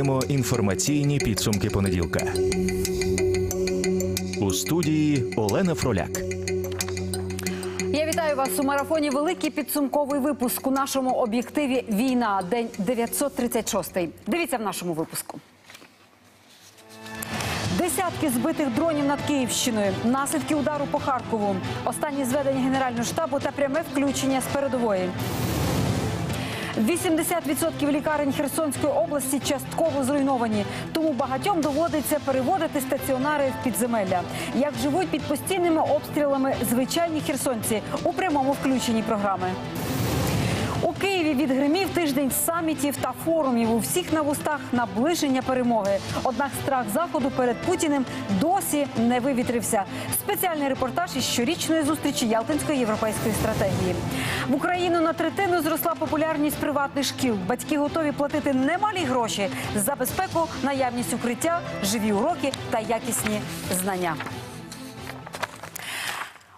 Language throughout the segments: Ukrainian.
підбиваємо інформаційні підсумки понеділка. У студії Олена Фроляк. Я вітаю вас у марафоні. Великий підсумковий випуск у нашому об'єктиві Війна, день 936. Дивіться в нашому випуску. Десятки збитих дронів над Київщиною, наслідки удару по Харкову, останні зведення Генерального штабу та пряме включення з передової. 80% лікарень Херсонської області частково зруйновані, тому багатьом доводиться переводити стаціонари в підземелля. Як живуть під постійними обстрілами звичайні херсонці у прямому включенні програми. Києві відгримів тиждень самітів та форумів. У всіх на вустах наближення перемоги. Однак страх заходу перед Путіним досі не вивітрився. Спеціальний репортаж із щорічної зустрічі Ялтинської європейської стратегії. В Україну на третину зросла популярність приватних шкіл. Батьки готові платити немалі гроші за безпеку, наявність укриття, живі уроки та якісні знання.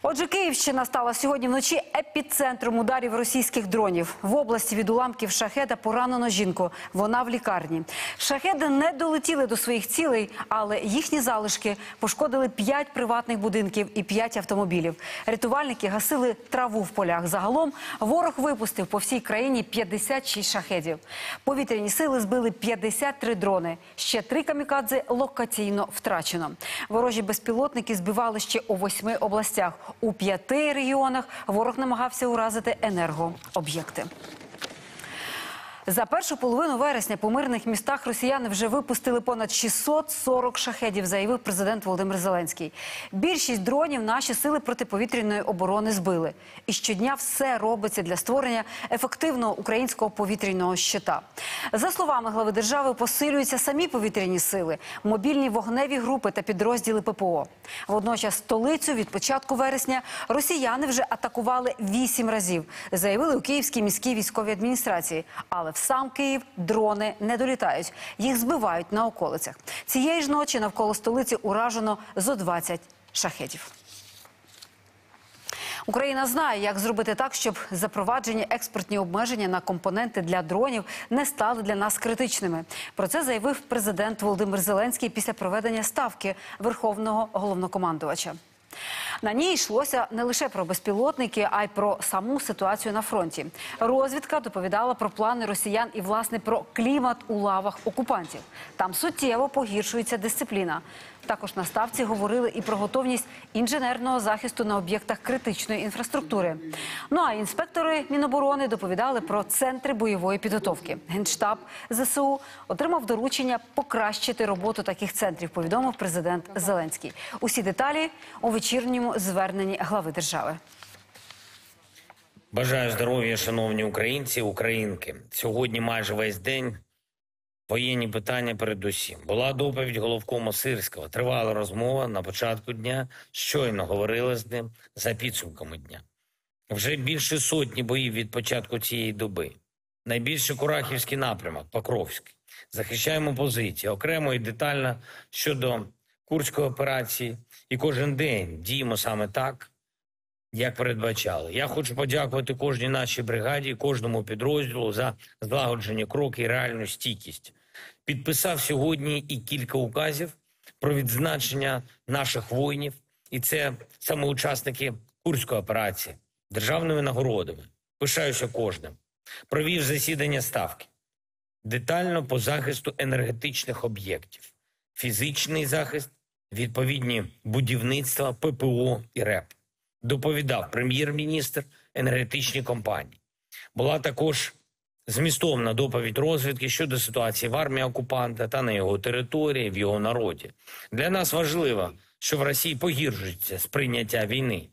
Отже, Київщина стала сьогодні вночі епіцентром ударів російських дронів. В області від уламків шахеда поранено жінку. Вона в лікарні. Шахеди не долетіли до своїх цілей, але їхні залишки пошкодили п'ять приватних будинків і п'ять автомобілів. Рятувальники гасили траву в полях. Загалом ворог випустив по всій країні 56 шахедів. Повітряні сили збили 53 дрони. Ще три камікадзе локаційно втрачено. Ворожі безпілотники збивали ще у восьми областях. У п'яти регіонах ворог намагався уразити енергооб'єкти. За першу половину вересня по мирних містах росіяни вже випустили понад 640 шахедів, заявив президент Володимир Зеленський. Більшість дронів наші сили протиповітряної оборони збили. І щодня все робиться для створення ефективного українського повітряного щита. За словами глави держави, посилюються самі повітряні сили, мобільні вогневі групи та підрозділи ППО. Водночас столицю від початку вересня росіяни вже атакували вісім разів, заявили у Київській міській військовій адміністрації. Але в сам Київ дрони не долітають. Їх збивають на околицях. Цієї ж ночі навколо столиці уражено зо 20 шахетів. Україна знає, як зробити так, щоб запроваджені експортні обмеження на компоненти для дронів не стали для нас критичними. Про це заявив президент Володимир Зеленський після проведення ставки верховного головнокомандувача. На ній йшлося не лише про безпілотники, а й про саму ситуацію на фронті. Розвідка доповідала про плани росіян і власне про клімат у лавах окупантів. Там суттєво погіршується дисципліна. Також на ставці говорили і про готовність інженерного захисту на об'єктах критичної інфраструктури. Ну а інспектори Міноборони доповідали про центри бойової підготовки. Генштаб ЗСУ отримав доручення покращити роботу таких центрів. Повідомив президент Зеленський. Усі деталі у вечірньому зверненні глави держави. Бажаю здоров'я, шановні українці, українки. Сьогодні майже весь день воєнні питання передусім. Була доповідь головкому Сирського. Тривала розмова на початку дня. Щойно говорили з ним за підсумками дня. Вже більше сотні боїв від початку цієї доби. Найбільше Курахівський напрямок, Покровський. Захищаємо позиції окремо і детально щодо Курської операції. І кожен день діємо саме так, як передбачали. Я хочу подякувати кожній нашій бригаді, кожному підрозділу за злагоджені кроки і реальну стійкість. Підписав сьогодні і кілька указів про відзначення наших воїнів, і це саме учасники Курської операції державними нагородами. Пишаюся кожним. Провів засідання ставки детально по захисту енергетичних об'єктів, фізичний захист, відповідні будівництва, ППО і РЕП доповідав прем'єр-міністр енергетичній компанії. Була також змістовна доповідь розвідки щодо ситуації в армії окупанта та на його території, в його народі. Для нас важливо, що в Росії погіршується сприйняття війни,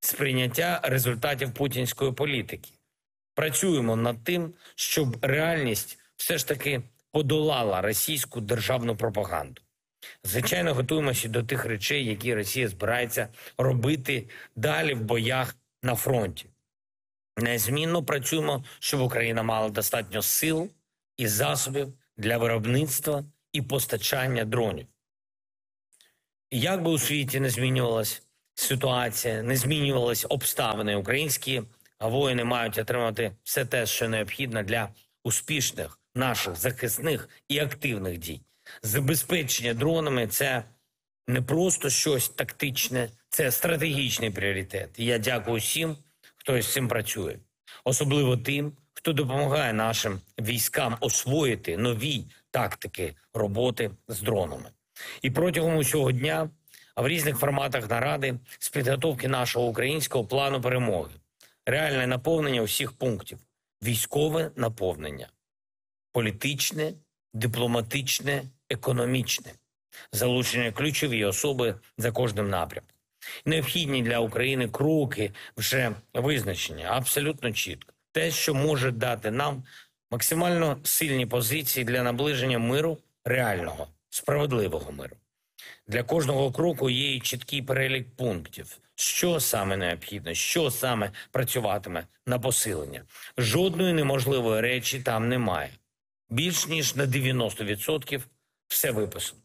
сприйняття результатів путінської політики. Працюємо над тим, щоб реальність все ж таки подолала російську державну пропаганду. Звичайно, готуємося до тих речей, які Росія збирається робити далі в боях на фронті. Незмінно працюємо, щоб Україна мала достатньо сил і засобів для виробництва і постачання дронів. І Як би у світі не змінювалася ситуація, не змінювалися обставини, українські воїни мають отримати все те, що необхідно для успішних наших захисних і активних дій. Забезпечення дронами це не просто щось тактичне, це стратегічний пріоритет. І я дякую всім, хто з цим працює, особливо тим, хто допомагає нашим військам освоїти нові тактики роботи з дронами. І протягом усього дня, в різних форматах наради з підготовки нашого українського плану перемоги, реальне наповнення усіх пунктів, військове наповнення, політичне, дипломатичне, економічне, залучення ключові особи за кожним напрямком. Необхідні для України кроки вже визначені абсолютно чітко. Те, що може дати нам максимально сильні позиції для наближення миру, реального, справедливого миру. Для кожного кроку є і чіткий перелік пунктів, що саме необхідно, що саме працюватиме на посилення. Жодної неможливої речі там немає. Більш ніж на 90% все виписано.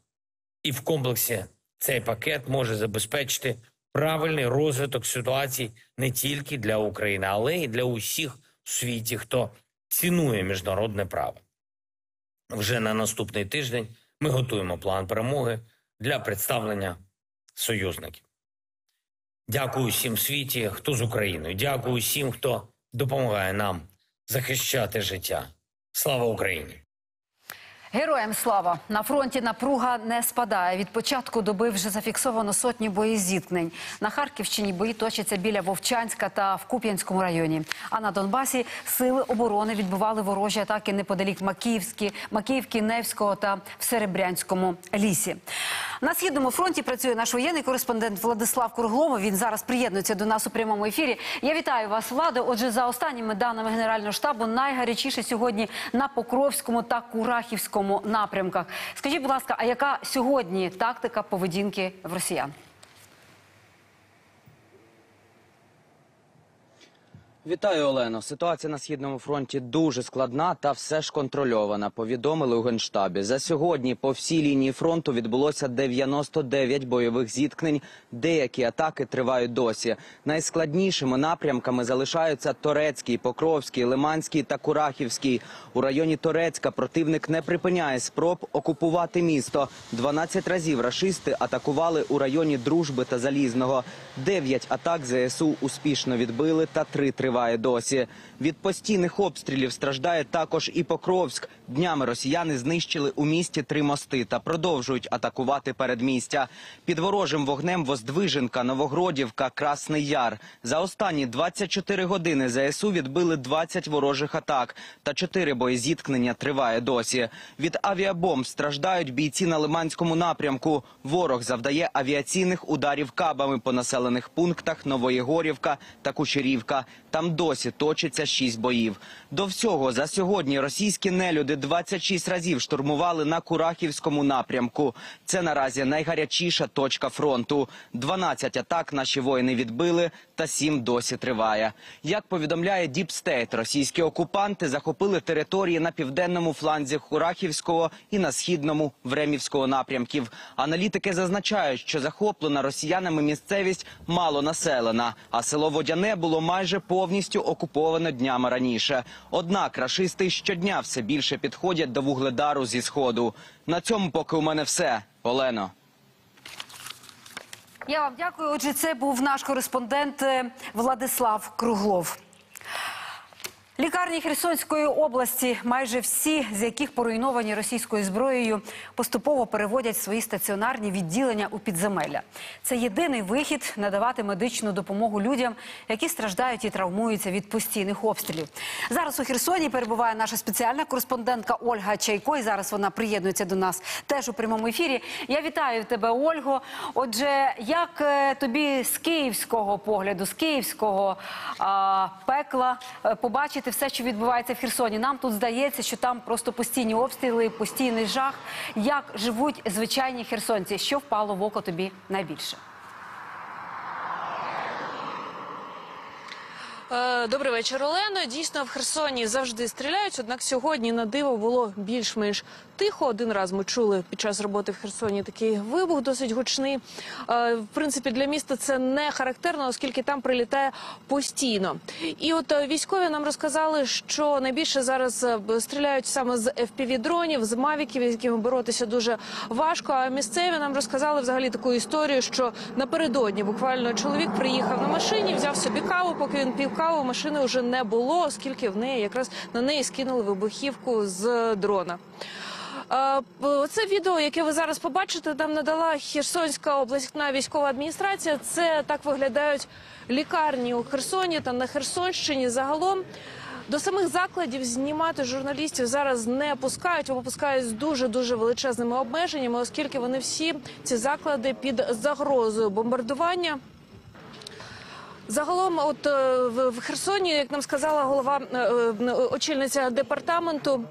І в комплексі цей пакет може забезпечити правильний розвиток ситуацій не тільки для України, але й для усіх у світі, хто цінує міжнародне право. Вже на наступний тиждень ми готуємо план перемоги для представлення союзників. Дякую всім світі, хто з Україною. Дякую всім, хто допомагає нам захищати життя. Слава Україні! Героям слава на фронті напруга не спадає. Від початку доби вже зафіксовано сотні боєзіткнень. На Харківщині бої точаться біля Вовчанська та в Куп'янському районі. А на Донбасі сили оборони відбивали ворожі атаки неподалік Макіївські, Макіївки, Невського та в Серебрянському лісі. На східному фронті працює наш воєнний кореспондент Владислав Круглов. Він зараз приєднується до нас у прямому ефірі. Я вітаю вас, Владо. Отже, за останніми даними Генерального штабу, найгарячіше сьогодні на Покровському та Курахівському напрямках. Скажіть, будь ласка, а яка сьогодні тактика поведінки в росіян? Вітаю, Олено. Ситуація на східному фронті дуже складна та все ж контрольована. Повідомили у генштабі. За сьогодні по всій лінії фронту відбулося 99 бойових зіткнень. Деякі атаки тривають досі. Найскладнішими напрямками залишаються Торецький, Покровський, Лиманський та Курахівський. У районі Торецька противник не припиняє спроб окупувати місто. 12 разів рашисти атакували у районі Дружби та Залізного. Дев'ять атак ЗСУ успішно відбили та три триває досі. Від постійних обстрілів страждає також і Покровськ. Днями росіяни знищили у місті три мости та продовжують атакувати передмістя. Під ворожим вогнем Воздвиженка, Новогродівка, Красний Яр. За останні 24 години ЗСУ відбили 20 ворожих атак та 4 боєзіткнення триває досі. Від авіабомб страждають бійці на Лиманському напрямку. Ворог завдає авіаційних ударів кабами по населених пунктах Новоєгорівка та Кучерівка. Там досі точиться шість боїв. До всього за сьогодні російські нелюди 26 разів штурмували на Курахівському напрямку. Це наразі найгарячіша точка фронту. 12 атак наші воїни відбили, та 7 досі триває. Як повідомляє State, російські окупанти захопили території на південному фланзі Курахівського і на східному Времівського напрямків. Аналітики зазначають, що захоплена росіянами місцевість мало населена, а село Водяне було майже повністю окуповано днями раніше. Однак рашисти щодня все більше підходять до вугледару зі сходу. На цьому поки у мене все. Олено. Я вам дякую. Отже, це був наш кореспондент е, Владислав Круглов. Лікарні Херсонської області, майже всі з яких поруйновані російською зброєю, поступово переводять свої стаціонарні відділення у підземелля. Це єдиний вихід надавати медичну допомогу людям, які страждають і травмуються від постійних обстрілів. Зараз у Херсоні перебуває наша спеціальна кореспондентка Ольга Чайко. І зараз вона приєднується до нас теж у прямому ефірі. Я вітаю тебе, Ольго. Отже, як е, тобі з київського погляду, з київського а, пекла е, побачити все, що відбувається в Херсоні? Нам тут здається, що там просто постійні обстріли, постійний жах. Як живуть звичайні херсонці? Що впало в око тобі найбільше? Е, Добрий вечір, Олено. Дійсно, в Херсоні завжди стріляють. Однак сьогодні на диво було більш-менш тихо. Один раз ми чули під час роботи в Херсоні такий вибух досить гучний. Е, В принципі, для міста це не характерно, оскільки там прилітає постійно. І от е, військові нам розказали, що найбільше зараз е, стріляють саме з FPV-дронів, з мавіків, з якими боротися дуже важко. А місцеві нам розказали взагалі таку історію, що напередодні буквально чоловік приїхав на машині, взяв собі каву. Поки він пів каву, машини вже не було, оскільки в неї якраз на неї скинули вибухівку з дрона. Це відео, яке ви зараз побачите, нам надала Херсонська обласна військова адміністрація. Це так виглядають лікарні у Херсоні та на Херсонщині. Загалом до самих закладів знімати журналістів зараз не пускають, або з дуже дуже величезними обмеженнями, оскільки вони всі ці заклади під загрозою бомбардування. Загалом, от е, в в Херсоні, як нам сказала голова е, е, очільниця департаменту.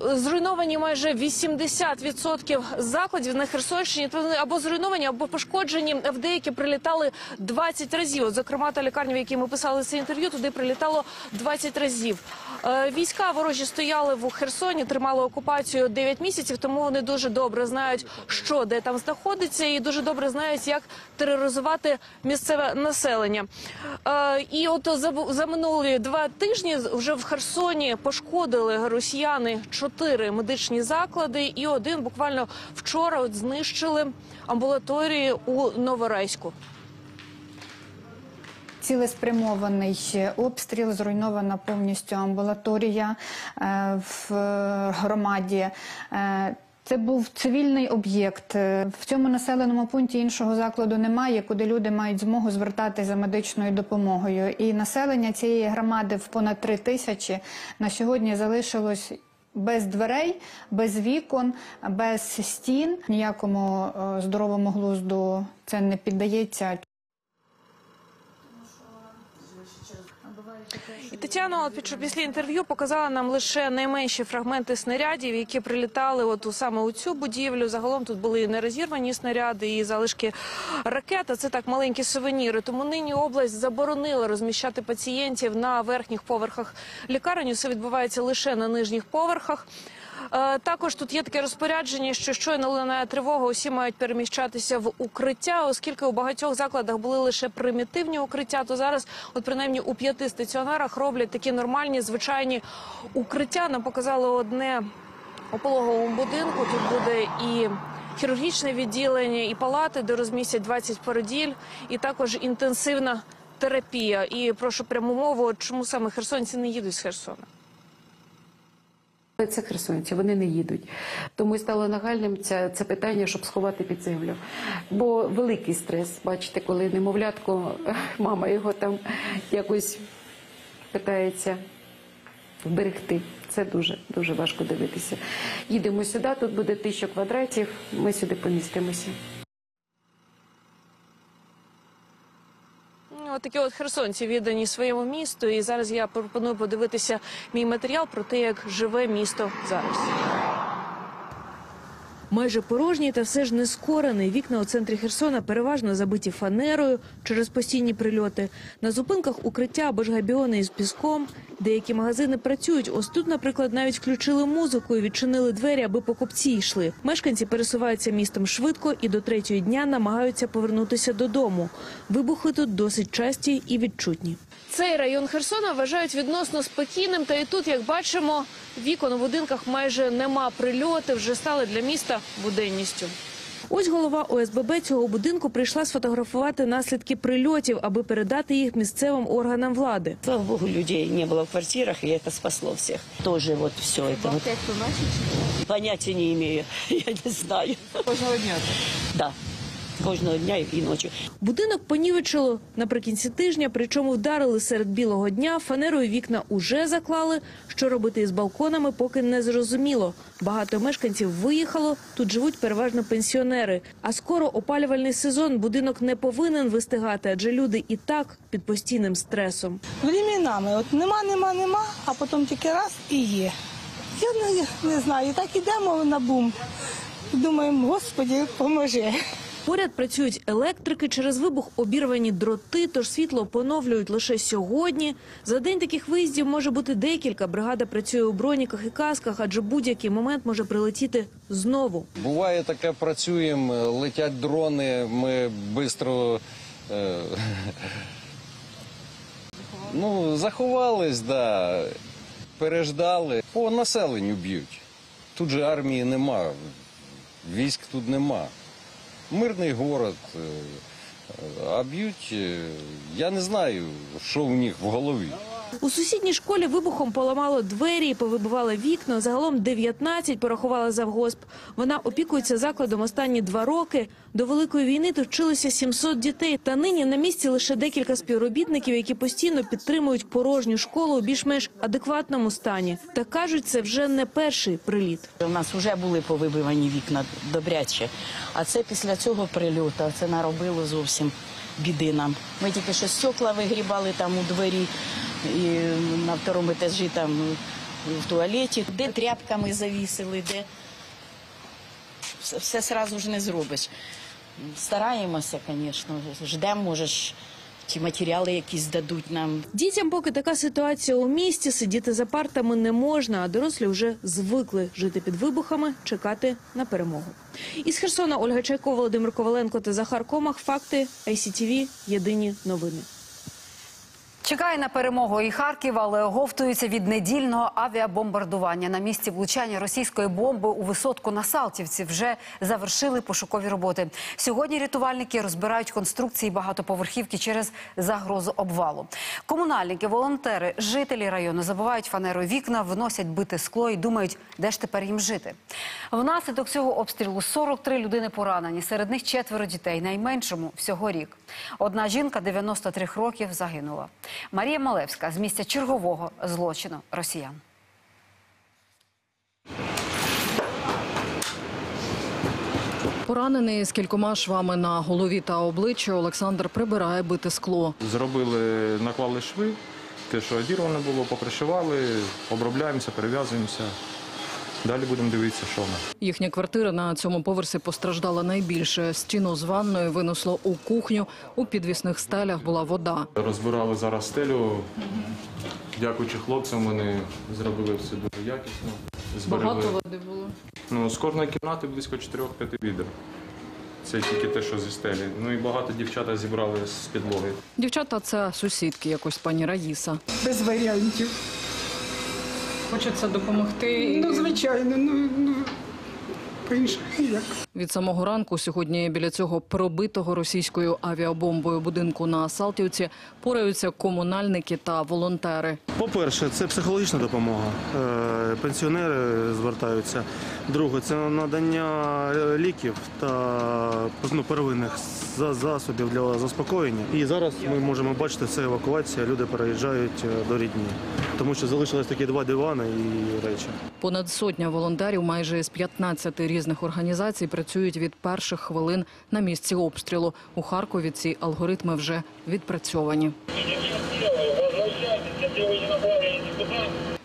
Зруйновані майже 80% закладів на Херсонщині. Вони або зруйновані, або пошкоджені. В деякі прилітали 20 разів. Зокрема, та лікарня, в якій ми писали це інтерв'ю, туди прилітало 20 разів. Е, Війська ворожі стояли в Херсоні, тримали окупацію 9 місяців, тому вони дуже добре знають, що де там знаходиться, і дуже добре знають, як тероризувати місцеве населення. Е, І от за, минулі два тижні вже в Херсоні пошкодили росіяни чотири медичні заклади, і один буквально вчора от знищили амбулаторії у Новорайську. Цілеспрямований обстріл, зруйнована повністю амбулаторія е, в громаді. Е, Це був цивільний об'єкт. Е, В цьому населеному пункті іншого закладу немає, куди люди мають змогу звертатися за медичною допомогою. І населення цієї громади в понад три тисячі на сьогодні залишилось. Без дверей, без вікон, без стін ніякому здоровому глузду це не піддається. Тетяна після інтерв'ю показала нам лише найменші фрагменти снарядів, які прилітали от у саме у цю будівлю. Загалом тут були і нерозірвані снаряди, і залишки ракет. А Це так маленькі сувеніри. Тому нині область заборонила розміщати пацієнтів на верхніх поверхах лікарень. Усе відбувається лише на нижніх поверхах. Е, Також тут є таке розпорядження, що щойно лунає тривога, усі мають переміщатися в укриття, оскільки у багатьох закладах були лише примітивні укриття. То зараз, от принаймні у п'яти стаціонарах, роблять такі нормальні звичайні укриття. Нам показали одне у пологовому будинку. Тут буде і хірургічне відділення, і палати, де розмістять 20 породіль, і також інтенсивна терапія. І прошу пряму мову, чому саме херсонці не їдуть з Херсона. Це херсонці, вони не їдуть. Тому і стало нагальним це, це питання, щоб сховати під землю. Бо великий стрес, бачите, коли немовлятко, мама його там якось питається вберегти. Це дуже дуже важко дивитися. Їдемо сюди, тут буде тисяча квадратів. Ми сюди помістимося. Ну, Такі от херсонці віддані своєму місту. І зараз я пропоную подивитися мій матеріал про те, як живе місто зараз. Майже порожній та все ж не скорений. Вікна у центрі Херсона переважно забиті фанерою через постійні прильоти. На зупинках укриття або ж габіони із піском. Деякі магазини працюють. Ось тут, наприклад, навіть включили музику і відчинили двері, аби покупці йшли. Мешканці пересуваються містом швидко і до третьої дня намагаються повернутися додому. Вибухи тут досить часті і відчутні. Цей район Херсона вважають відносно спокійним. Та і тут, як бачимо, вікон у будинках майже нема. Прильоти вже стали для міста буденністю. Ось голова ОСББ цього будинку прийшла сфотографувати наслідки прильотів, аби передати їх місцевим органам влади. Слава богу, людей не было в квартирах, и это спасло всех. Тоже вот все это. Вот. Понятия не имею, я не знаю. Кожного дня? Да, кожного дня і ночі. Будинок понівечило наприкінці тижня, причому вдарили серед білого дня. Фанерою вікна уже заклали. Що робити із балконами, поки не зрозуміло. Багато мешканців виїхало. Тут живуть переважно пенсіонери. А скоро опалювальний сезон будинок не повинен вистигати, адже люди і так під постійним стресом. Временами, от нема, нема, нема, а потім тільки раз і є. Я не, не знаю, так ідемо на бум. Думаємо, Господи, поможи. Поряд працюють електрики, через вибух обірвані дроти, тож світло поновлюють лише сьогодні. За день таких виїздів може бути декілька. Бригада працює у броніках і касках, адже будь-який момент може прилетіти знову. Буває таке, працюємо, летять дрони, ми швидко е, ну, заховались, да, переждали. По населенню б'ють. Тут же армії нема, військ тут нема. Мирний город, е, а б'ють, е, я не знаю, що в них в голові. У сусідній школі вибухом поламало двері і повибивали вікна. Загалом 19 порахувала завгосп. Вона опікується закладом останні два роки. До великої війни тут вчилося 700 дітей. Та нині на місці лише декілька співробітників, які постійно підтримують порожню школу у більш-менш адекватному стані. Та кажуть, це вже не перший приліт. У нас вже були повибивані вікна добряче. А це після цього прильоту, це наробило зовсім біди нам. Ми тільки що стекла вигрібали там у дворі і на второму етажі там в туалеті, де тряпками завісили, де все, сразу ж не зробиш. Стараємося, звісно, ждемо, може ж, чи матеріали якісь дадуть нам. Дітям, поки така ситуація у місті, сидіти за партами не можна, а дорослі вже звикли жити під вибухами, чекати на перемогу. Із Херсона Ольга Чайко, Володимир Коваленко та Захар Комах. Факти ICTV. Єдині новини. Чекає на перемогу і Харків, але оговтується від недільного авіабомбардування. На місці влучання російської бомби у висотку на Салтівці вже завершили пошукові роботи. Сьогодні рятувальники розбирають конструкції багатоповерхівки через загрозу обвалу. Комунальники, волонтери, жителі району забивають фанерою вікна, виносять бите скло і думають, де ж тепер їм жити. Внаслідок цього обстрілу 43 людини поранені. Серед них четверо дітей, найменшому всього рік. Одна жінка 93 років загинула. Марія Малевська з місця чергового злочину росіян. Поранений з кількома швами на голові та обличчі Олександр прибирає бите скло. Зробили, наклали шви, те, що одірване було, попришивали, обробляємося, перев'язуємося. Далі будемо дивитися, що ми. Їхня квартира на цьому поверсі постраждала найбільше. Стіну з ванною винесло у кухню. У підвісних стелях була вода. Розбирали зараз стелю. Дякуючи хлопцям, вони зробили все дуже якісно. Зберегли. води було. Ну, з кожної кімнати близько 4-5 відер. Це тільки те, що зі стелі. Ну і багато дівчата зібрали з підлоги. Дівчата це сусідки, якось пані Раїса. Без варіантів. Хочеться допомогти. Ну, звичайно, ну, ну по-іншому ніяк. Від самого ранку сьогодні біля цього пробитого російською авіабомбою будинку на Салтівці пораються комунальники та волонтери. По-перше, це психологічна допомога. Е, Пенсіонери звертаються. Друге, це надання ліків та ну, первинних засобів для заспокоєння. І зараз ми можемо бачити, це евакуація. Люди переїжджають е, до рідні, тому що залишились такі два дивани і речі. Понад сотня волонтерів майже з 15 різних організацій працюють від перших хвилин на місці обстрілу. У Харкові ці алгоритми вже відпрацьовані.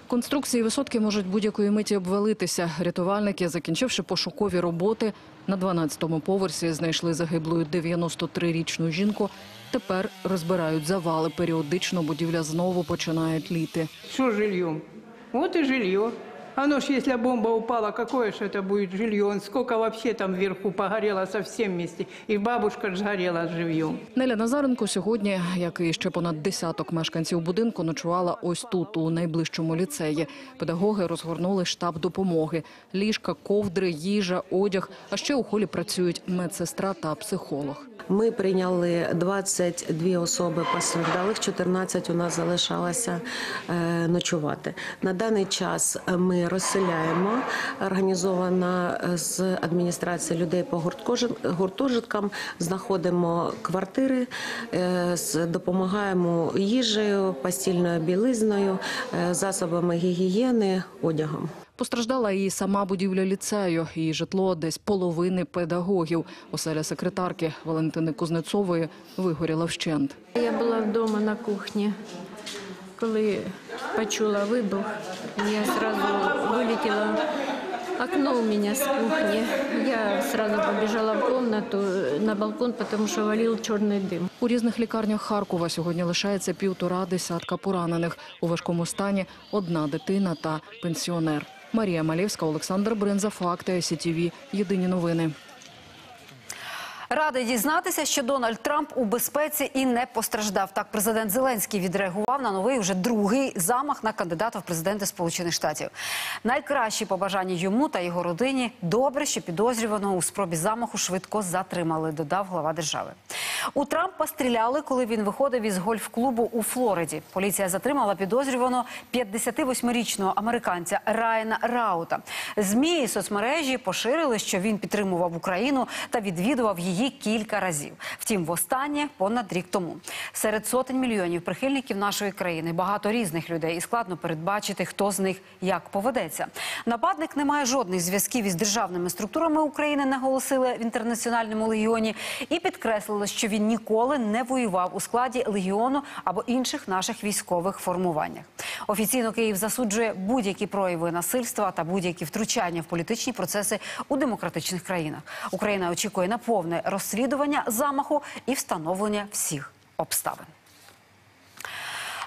Конструкції висотки можуть будь-якої миті обвалитися. Рятувальники, закінчивши пошукові роботи, на 12-му поверсі знайшли загиблою 93-річну жінку. Тепер розбирають завали. Періодично будівля знову починає тліти. Что жильем? Вот и жилье. Оно ж, если бомба упала, какое же это будет жилье? Сколько вообще там вверху погорело совсем вместе. И бабушка ж сгорела живьем. Неля Назаренко сьогодні, як і ще понад десяток мешканців будинку, ночувала ось тут, у найближчому ліцеї. Педагоги розгорнули штаб допомоги: ліжка, ковдри, їжа, одяг. А ще у холі працюють медсестра та психолог. Ми прийняли 22 особи постраждалих, 14 у нас залишалося е, ночувати. На даний час ми розселяємо організовано з адміністрації людей по гуртожиткам, знаходимо квартири, е, з- допомагаємо їжею, постільною білизною, е, засобами гігієни, одягом. Постраждала і сама будівля ліцею, її житло десь половини педагогів. Оселя секретарки Валентини Кузнецової вигоріла вщент. Я була вдома на кухні, коли почула вибух. Я одразу вилетіла Окно у меня с кухни. Я сразу побежала в комнату, э, на балкон, потому что валил черный дым. У різних лікарнях Харкова сьогодні лишається півтора десятка поранених. У важкому стані одна дитина та пенсіонер. Марія Малєвська, Олександр Бринза, Факти, СІТІВІ. Єдині новини. Радий дізнатися, що Дональд Трамп у безпеці і не постраждав. Так президент Зеленський відреагував на новий уже другий замах на кандидата в президенти Сполучених Штатів. Найкращі побажання йому та його родині. Добре, що підозрюваного у спробі замаху швидко затримали. Додав глава держави. У Трампа стріляли, коли він виходив із гольф-клубу у Флориді. Поліція затримала підозрюваного 58-річного американця Райана Раута. Змі і соцмережі поширили, що він підтримував Україну та відвідував її кілька разів. Втім, востаннє понад рік тому. Серед сотень мільйонів прихильників нашої країни багато різних людей, і складно передбачити, хто з них як поведеться. Нападник не має жодних зв'язків із державними структурами України, наголосили в інтернаціональному легіоні, і підкреслили, що він ніколи не воював у складі легіону або інших наших військових формуваннях. Офіційно Київ засуджує будь-які прояви насильства та будь-які втручання в політичні процеси у демократичних країнах. Україна очікує на повне розслідування замаху і встановлення всіх обставин.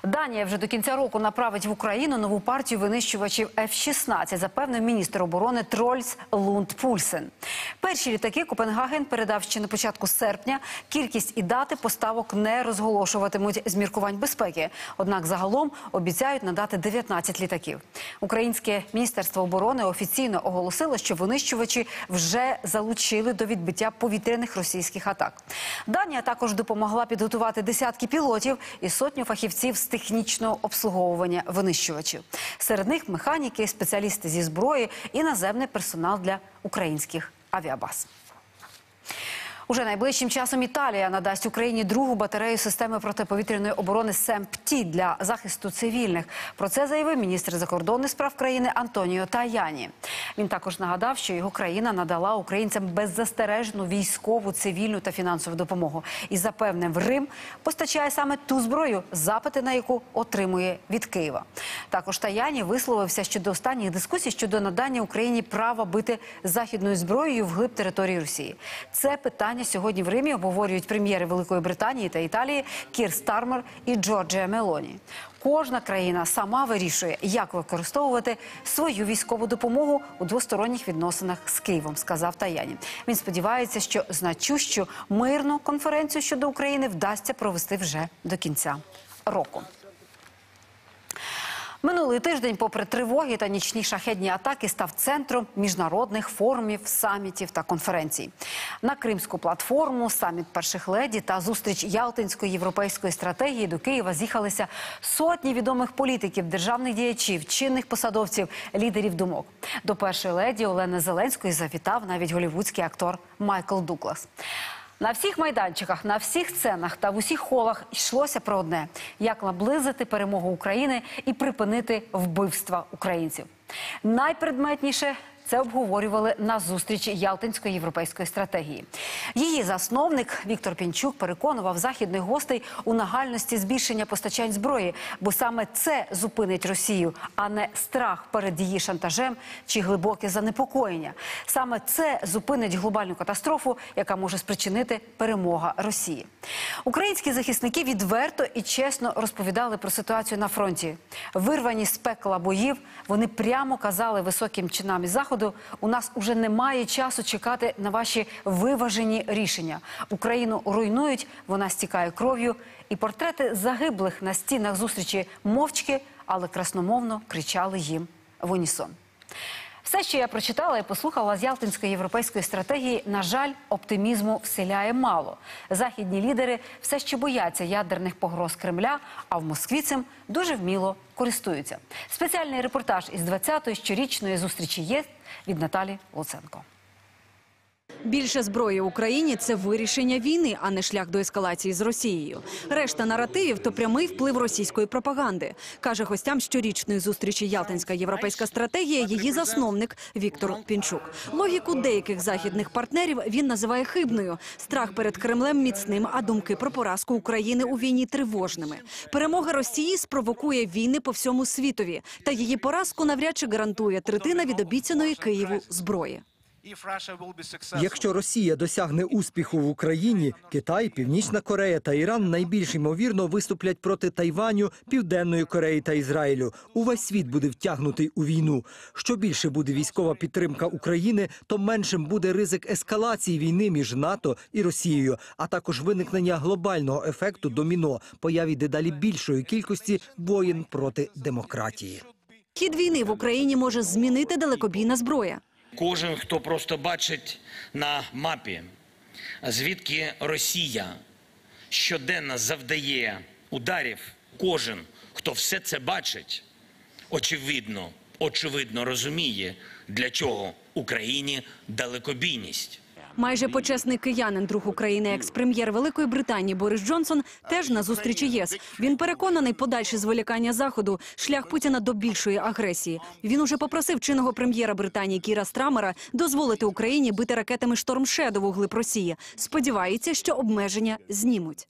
Данія вже до кінця року направить в Україну нову партію винищувачів F-16, запевнив міністр оборони Трольц Лунд Пульсен. Перші літаки Копенгаген передав ще на початку серпня. Кількість і дати поставок не розголошуватимуть з міркувань безпеки. Однак загалом обіцяють надати 19 літаків. Українське міністерство оборони офіційно оголосило, що винищувачі вже залучили до відбиття повітряних російських атак. Данія також допомогла підготувати десятки пілотів і сотню фахівців з технічного обслуговування винищувачів. Серед них механіки, спеціалісти зі зброї і наземний персонал для українських авіабаз. Уже найближчим часом Італія надасть Україні другу батарею системи протиповітряної оборони SAMP/T для захисту цивільних. Про це заявив міністр закордонних справ країни Антоніо Таяні. Він також нагадав, що його країна надала українцям беззастережну військову, цивільну та фінансову допомогу і запевнив, Рим постачає саме ту зброю, запити на яку отримує від Києва. Також Таяні висловився щодо останніх дискусій щодо надання Україні права бити західною зброєю вглиб території Росії. Це питання сьогодні в Римі обговорюють прем'єри Великої Британії та Італії Кір Стармер і Джорджія Мелоні. Кожна країна сама вирішує, як використовувати свою військову допомогу у двосторонніх відносинах з Києвом, сказав Таяні. Він сподівається, що значущу мирну конференцію щодо України вдасться провести вже до кінця року. Минулий тиждень, попри тривоги та нічні шахедні атаки, став центром міжнародних форумів, самітів та конференцій. На Кримську платформу, саміт перших леді та зустріч Ялтинської європейської стратегії до Києва з'їхалися сотні відомих політиків, державних діячів, чинних посадовців, лідерів думок. До першої леді Олени Зеленської завітав навіть голівудський актор Майкл Дуглас. На всіх майданчиках, на всіх сценах та в усіх холах йшлося про одне: як наблизити перемогу України і припинити вбивства українців. Найпредметніше це обговорювали на зустрічі Ялтинської європейської стратегії. Її засновник Віктор Пінчук переконував західних гостей у нагальності збільшення постачань зброї, бо саме це зупинить Росію, а не страх перед її шантажем чи глибоке занепокоєння. Саме це зупинить глобальну катастрофу, яка може спричинити перемога Росії. Українські захисники відверто і чесно розповідали про ситуацію на фронті. Вирвані з пекла боїв, вони прямо казали високим чинам із заходу. У нас уже немає часу чекати на ваші виважені рішення. Україну руйнують, вона стікає кров'ю, і портрети загиблих на стінах зустрічі мовчки, але красномовно кричали їм в унісон. Все, що я прочитала і послухала з Ялтинської європейської стратегії, на жаль, оптимізму вселяє мало. Західні лідери все ще бояться ядерних погроз Кремля, а в Москві цим дуже вміло користуються. Спеціальний репортаж із 20-ї щорічної зустрічі ЄС від Наталі Луценко. Більше зброї Україні це вирішення війни, а не шлях до ескалації з Росією. Решта наративів то прямий вплив російської пропаганди, каже гостям щорічної зустрічі Ялтинська європейська стратегія. Її засновник Віктор Пінчук. Логіку деяких західних партнерів він називає хибною. Страх перед Кремлем міцним, а думки про поразку України у війні тривожними. Перемога Росії спровокує війни по всьому світові, та її поразку навряд чи гарантує третина від обіцяної Києву зброї. Якщо Росія досягне успіху в Україні, Китай, Північна Корея та Іран найбільш ймовірно виступлять проти Тайваню, Південної Кореї та Ізраїлю. Увесь світ буде втягнутий у війну. Що більше буде військова підтримка України, то меншим буде ризик ескалації війни між НАТО і Росією, а також виникнення глобального ефекту доміно, появі дедалі більшої кількості воєн проти демократії. Хід війни в Україні може змінити далекобійна зброя. Кожен, хто просто бачить на мапі, звідки Росія щоденно завдає ударів, кожен, хто все це бачить, очевидно, очевидно розуміє, для чого Україні далекобійність. Майже почесний киянин, друг України, екс-прем'єр Великої Британії Борис Джонсон, теж на зустрічі ЄС. Він переконаний, подальше зволікання заходу шлях Путіна до більшої агресії. Він уже попросив чинного прем'єра Британії Кіра Страмера дозволити Україні бити ракетами штормшедову глиб Росії. Сподівається, що обмеження знімуть.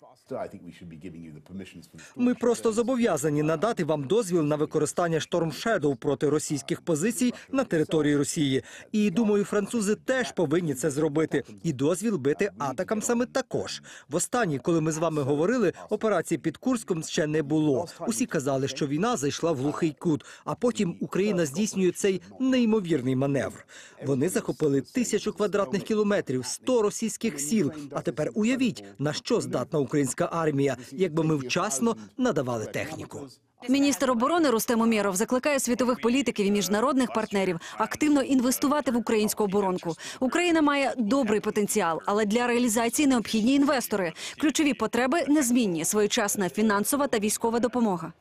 Ми просто зобов'язані надати вам дозвіл на використання Storm Shadow проти російських позицій на території Росії. І думаю, французи теж повинні це зробити. І дозвіл бити ATACMS ами також. Востаннє, коли ми з вами говорили, операції під Курском ще не було. Усі казали, що війна зайшла в глухий кут. А потім Україна здійснює цей неймовірний маневр. Вони захопили тисячу квадратних кілометрів, 100 російських сіл. А тепер уявіть, на що здатна українська армія, якби ми вчасно надавали техніку. Міністр оборони Рустем Умєров закликає світових політиків і міжнародних партнерів активно інвестувати в українську оборонку. Україна має добрий потенціал, але для реалізації необхідні інвестори. Ключові потреби незмінні: своєчасна фінансова та військова допомога.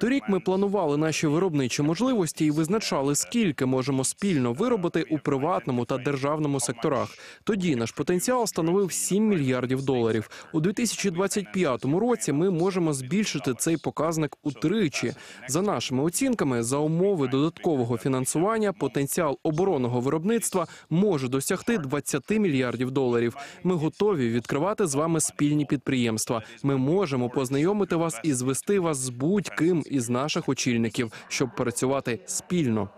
Торік ми планували наші виробничі можливості і визначали, скільки можемо спільно виробити у приватному та державному секторах. Тоді наш потенціал становив 7 мільярдів доларів. У 2025 році ми можемо збільшити цей показник утричі. За нашими оцінками, за умови додаткового фінансування, потенціал оборонного виробництва може досягти 20 мільярдів доларів. Ми готові відкривати з вами спільні підприємства. Ми можемо познайомити вас і звести вас з будь-ким із наших очільників, щоб працювати спільно.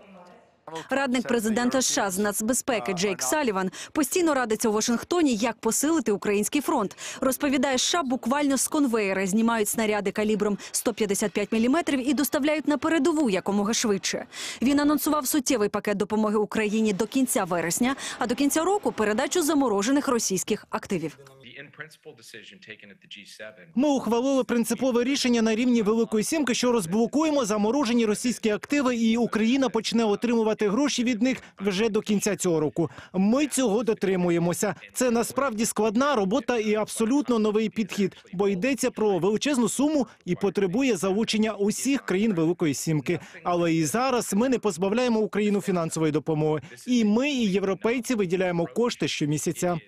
Радник президента США з нацбезпеки Джейк Саліван постійно радиться у Вашингтоні, як посилити український фронт. Розповідає, США буквально з конвеєра знімають снаряди калібром 155 мм і доставляють на передову якомога швидше. Він анонсував суттєвий пакет допомоги Україні до кінця вересня, а до кінця року передачу заморожених російських активів. Ми ухвалили принципове рішення на рівні Великої Сімки, що розблокуємо заморожені російські активи, і Україна почне отримувати гроші від них вже до кінця цього року. Ми цього дотримуємося. Це насправді складна робота і абсолютно новий підхід, бо йдеться про величезну суму і потребує залучення усіх країн Великої Сімки. Але і зараз ми не позбавляємо Україну фінансової допомоги. І ми, і європейці, виділяємо кошти щомісяця.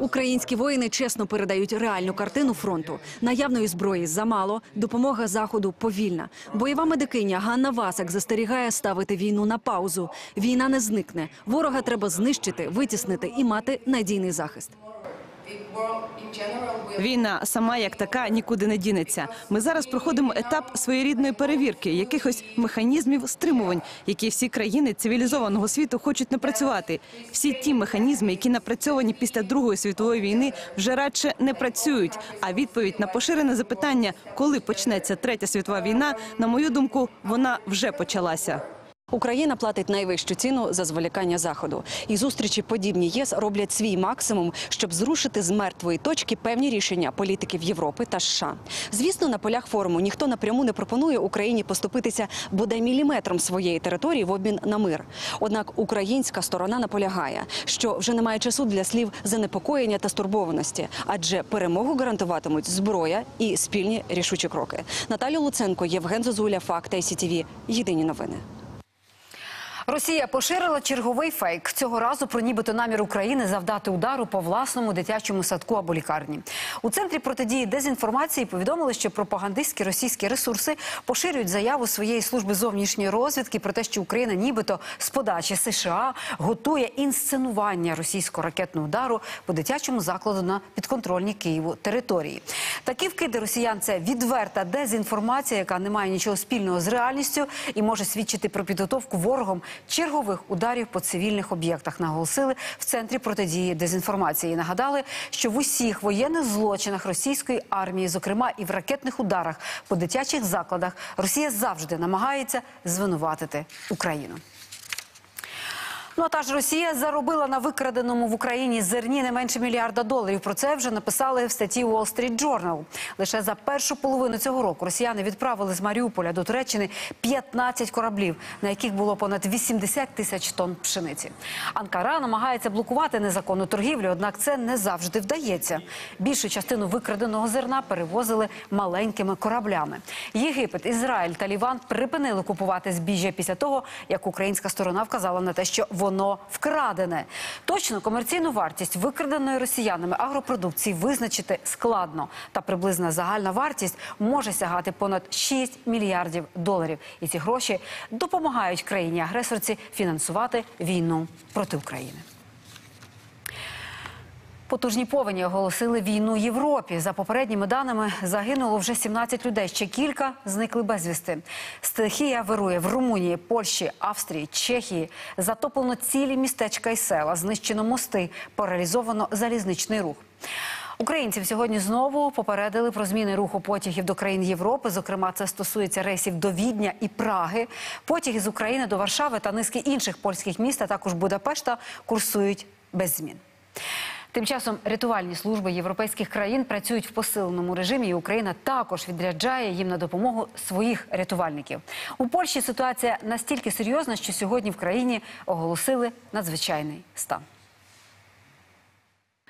Українські воїни чесно передають реальну картину фронту. Наявної зброї замало, допомога заходу повільна. Бойова медикиня Ганна Васак застерігає ставити війну на паузу. Війна не зникне. Ворога треба знищити, витіснити і мати надійний захист. Війна сама як така нікуди не дінеться. Ми зараз проходимо етап своєрідної перевірки, якихось механізмів стримувань, які всі країни цивілізованого світу хочуть напрацювати. Всі ті механізми, які напрацьовані після Другої світової війни, вже радше не працюють. А відповідь на поширене запитання, коли почнеться третя світова війна, на мою думку, вона вже почалася. Україна платить найвищу ціну за зволікання заходу. І зустрічі подібні ЄС роблять свій максимум, щоб зрушити з мертвої точки певні рішення політиків Європи та США. Звісно, на полях форуму ніхто напряму не пропонує Україні поступитися бодай міліметром своєї території в обмін на мир. Однак українська сторона наполягає, що вже немає часу для слів занепокоєння та стурбованості, адже перемогу гарантуватимуть зброя і спільні рішучі кроки. Наталія Луценко, Євген Зозуля, Факт ICTV. Єдині новини. Росія поширила черговий фейк цього разу про нібито намір України завдати удару по власному дитячому садку або лікарні. У центрі протидії дезінформації повідомили, що пропагандистські російські ресурси поширюють заяву своєї служби зовнішньої розвідки про те, що Україна нібито з подачі США готує інсценування російського ракетного удару по дитячому закладу на підконтрольній Києву території. Такі вкиди росіян це відверта дезінформація, яка не має нічого спільного з реальністю і може свідчити про підготовку ворогом чергових ударів по цивільних об'єктах. Наголосили в центрі протидії дезінформації. Нагадали, що в усіх воєнних злочинах російської армії, зокрема і в ракетних ударах по дитячих закладах, Росія завжди намагається звинуватити Україну. Ну та ж Росія заробила на викраденому в Україні зерні не менше мільярда доларів. Про це вже написали в статті Wall Street Journal. Лише за першу половину цього року росіяни відправили з Маріуполя до Туреччини 15 кораблів, на яких було понад 80 тисяч тонн пшениці. Анкара намагається блокувати незаконну торгівлю, однак це не завжди вдається. Більшу частину викраденого зерна перевозили маленькими кораблями. Єгипет, Ізраїль та Ліван припинили купувати збіжжя після того, як українська сторона вказала на те, що воно вкрадене. Точно комерційну вартість викраденої росіянами агропродукції визначити складно. Та приблизна загальна вартість може сягати понад 6 мільярдів доларів. І ці гроші допомагають країні-агресорці фінансувати війну проти України. Потужні повені оголосили війну Європі. За попередніми даними загинуло вже 17 людей. Ще кілька зникли безвісти. Стихія вирує в Румунії, Польщі, Австрії, Чехії. Затоплено цілі містечка і села, знищено мости, паралізовано залізничний рух. Українців сьогодні знову попередили про зміни руху потягів до країн Європи. Зокрема, це стосується рейсів до Відня і Праги. Потяги з України до Варшави та низки інших польських міст, а також Будапешта, курсують без змін. Тим часом рятувальні служби європейських країн працюють в посиленому режимі, і Україна також відряджає їм на допомогу своїх рятувальників. У Польщі ситуація настільки серйозна, що сьогодні в країні оголосили надзвичайний стан.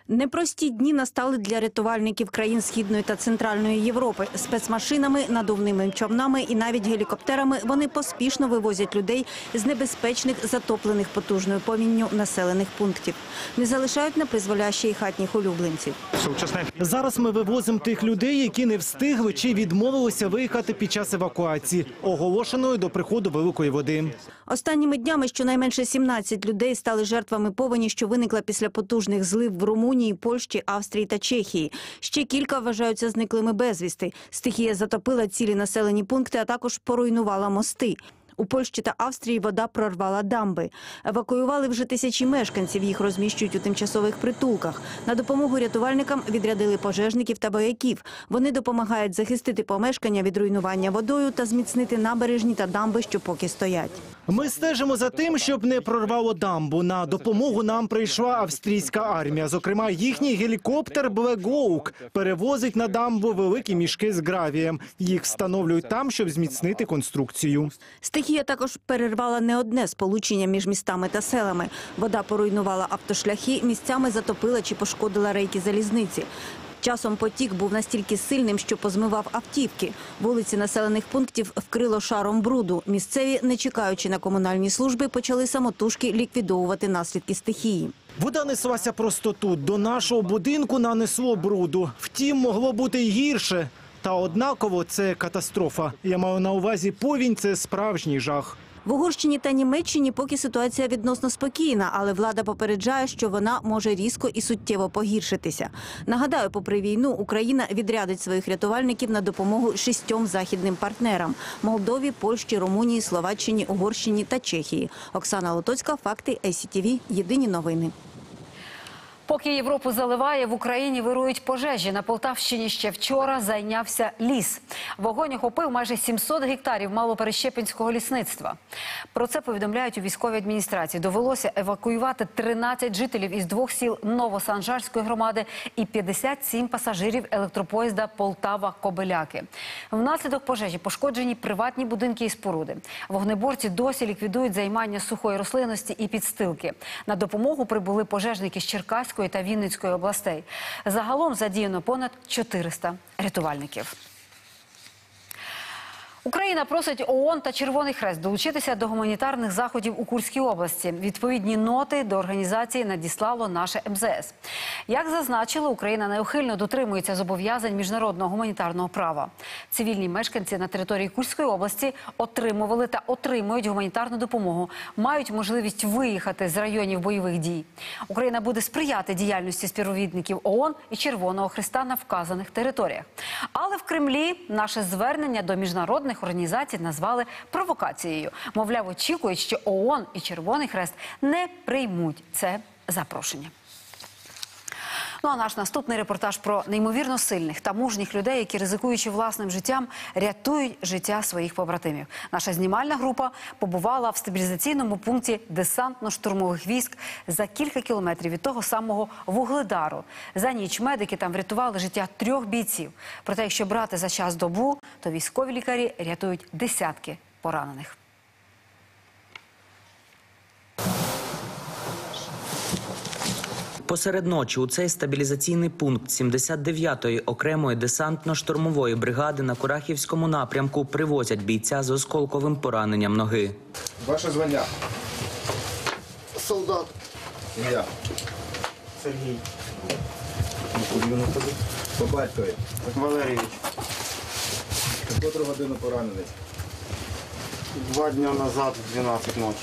Непрості дні настали для рятувальників країн Східної та Центральної Європи. Спецмашинами, надувними човнами і навіть гелікоптерами вони поспішно вивозять людей з небезпечних, затоплених потужною повінню населених пунктів. Не залишають на призволяще і хатніх улюбленців. Зараз ми вивозимо тих людей, які не встигли чи відмовилися виїхати під час евакуації, оголошеної до приходу великої води. Останніми днями щонайменше 17 людей стали жертвами повені, що виникла після потужних злив в Румунії, Польщі, Австрії та Чехії. Ще кілька вважаються зниклими безвісти. Стихія затопила цілі населені пункти, а також поруйнувала мости. У Польщі та Австрії вода прорвала дамби. Евакуювали вже тисячі мешканців. Їх розміщують у тимчасових притулках. На допомогу рятувальникам відрядили пожежників та бояків. Вони допомагають захистити помешкання від руйнування водою та зміцнити набережні та дамби, що поки стоять. Ми стежимо за тим, щоб не прорвало дамбу. На допомогу нам прийшла австрійська армія. Зокрема, їхній гелікоптер Hawk перевозить на дамбу великі мішки з гравієм. Їх встановлюють там, щоб зміцнити конструкцію. Стихія також перервала не одне сполучення між містами та селами. Вода поруйнувала автошляхи, місцями затопила чи пошкодила рейки залізниці. Часом потік був настільки сильним, що позмивав автівки. Вулиці населених пунктів вкрило шаром бруду. Місцеві, не чекаючи на комунальні служби, почали самотужки ліквідовувати наслідки стихії. Вода неслася просто тут. До нашого будинку нанесло бруду. Втім, могло бути й гірше. Та однаково це катастрофа. Я маю на увазі повінь це справжній жах. В Угорщині та Німеччині поки ситуація відносно спокійна, але влада попереджає, що вона може різко і суттєво погіршитися. Нагадаю, попри війну, Україна відрядить своїх рятувальників на допомогу шістьом західним партнерам: Молдові, Польщі, Румунії, Словаччині, Угорщині та Чехії. Оксана Лотоцька, факти ICTV. Єдині новини. Поки Європу заливає, в Україні вирують пожежі. На Полтавщині ще вчора зайнявся ліс. Вогонь охопив майже 700 гектарів малоперещепинського лісництва. Про це повідомляють у військовій адміністрації. Довелося евакуювати 13 жителів із двох сіл Новосанжарської громади і 57 пасажирів електропоїзда Полтава-Кобиляки. Внаслідок пожежі пошкоджені приватні будинки і споруди. Вогнеборці досі ліквідують займання сухої рослинності і підстилки. На допомогу прибули пожежники з Черкаської та Вінницької областей. Загалом задіяно понад 400 рятувальників. Україна просить ООН та Червоний Хрест долучитися до гуманітарних заходів у Курській області. Відповідні ноти до організації надіслало наше МЗС. Як зазначили, Україна неухильно дотримується зобов'язань міжнародного гуманітарного права. Цивільні мешканці на території Курської області отримували та отримують гуманітарну допомогу, мають можливість виїхати з районів бойових дій. Україна буде сприяти діяльності співробітників ООН і Червоного Христа на вказаних територіях. Але в Кремлі наше звернення до міжнародних організацій назвали провокацією. Мовляв, очікують, що ООН і Червоний Хрест не приймуть це запрошення. Ну а наш наступний репортаж про неймовірно сильних та мужніх людей, які ризикуючи власним життям, рятують життя своїх побратимів. Наша знімальна група побувала в стабілізаційному пункті десантно-штурмових військ за кілька кілометрів від того самого вугледару. За ніч медики там врятували життя трьох бійців. Проте, якщо брати за час добу, то військові лікарі рятують десятки поранених. Посеред ночі у цей стабілізаційний пункт 79-ї окремої десантно-штурмової бригади на Курахівському напрямку привозять бійця з осколковим пораненням ноги. Ваше звання. Солдат. Ім'я. Сергій. По батькові. Валерійович. Котру годину поранений? Два дня назад, в 12 ночі.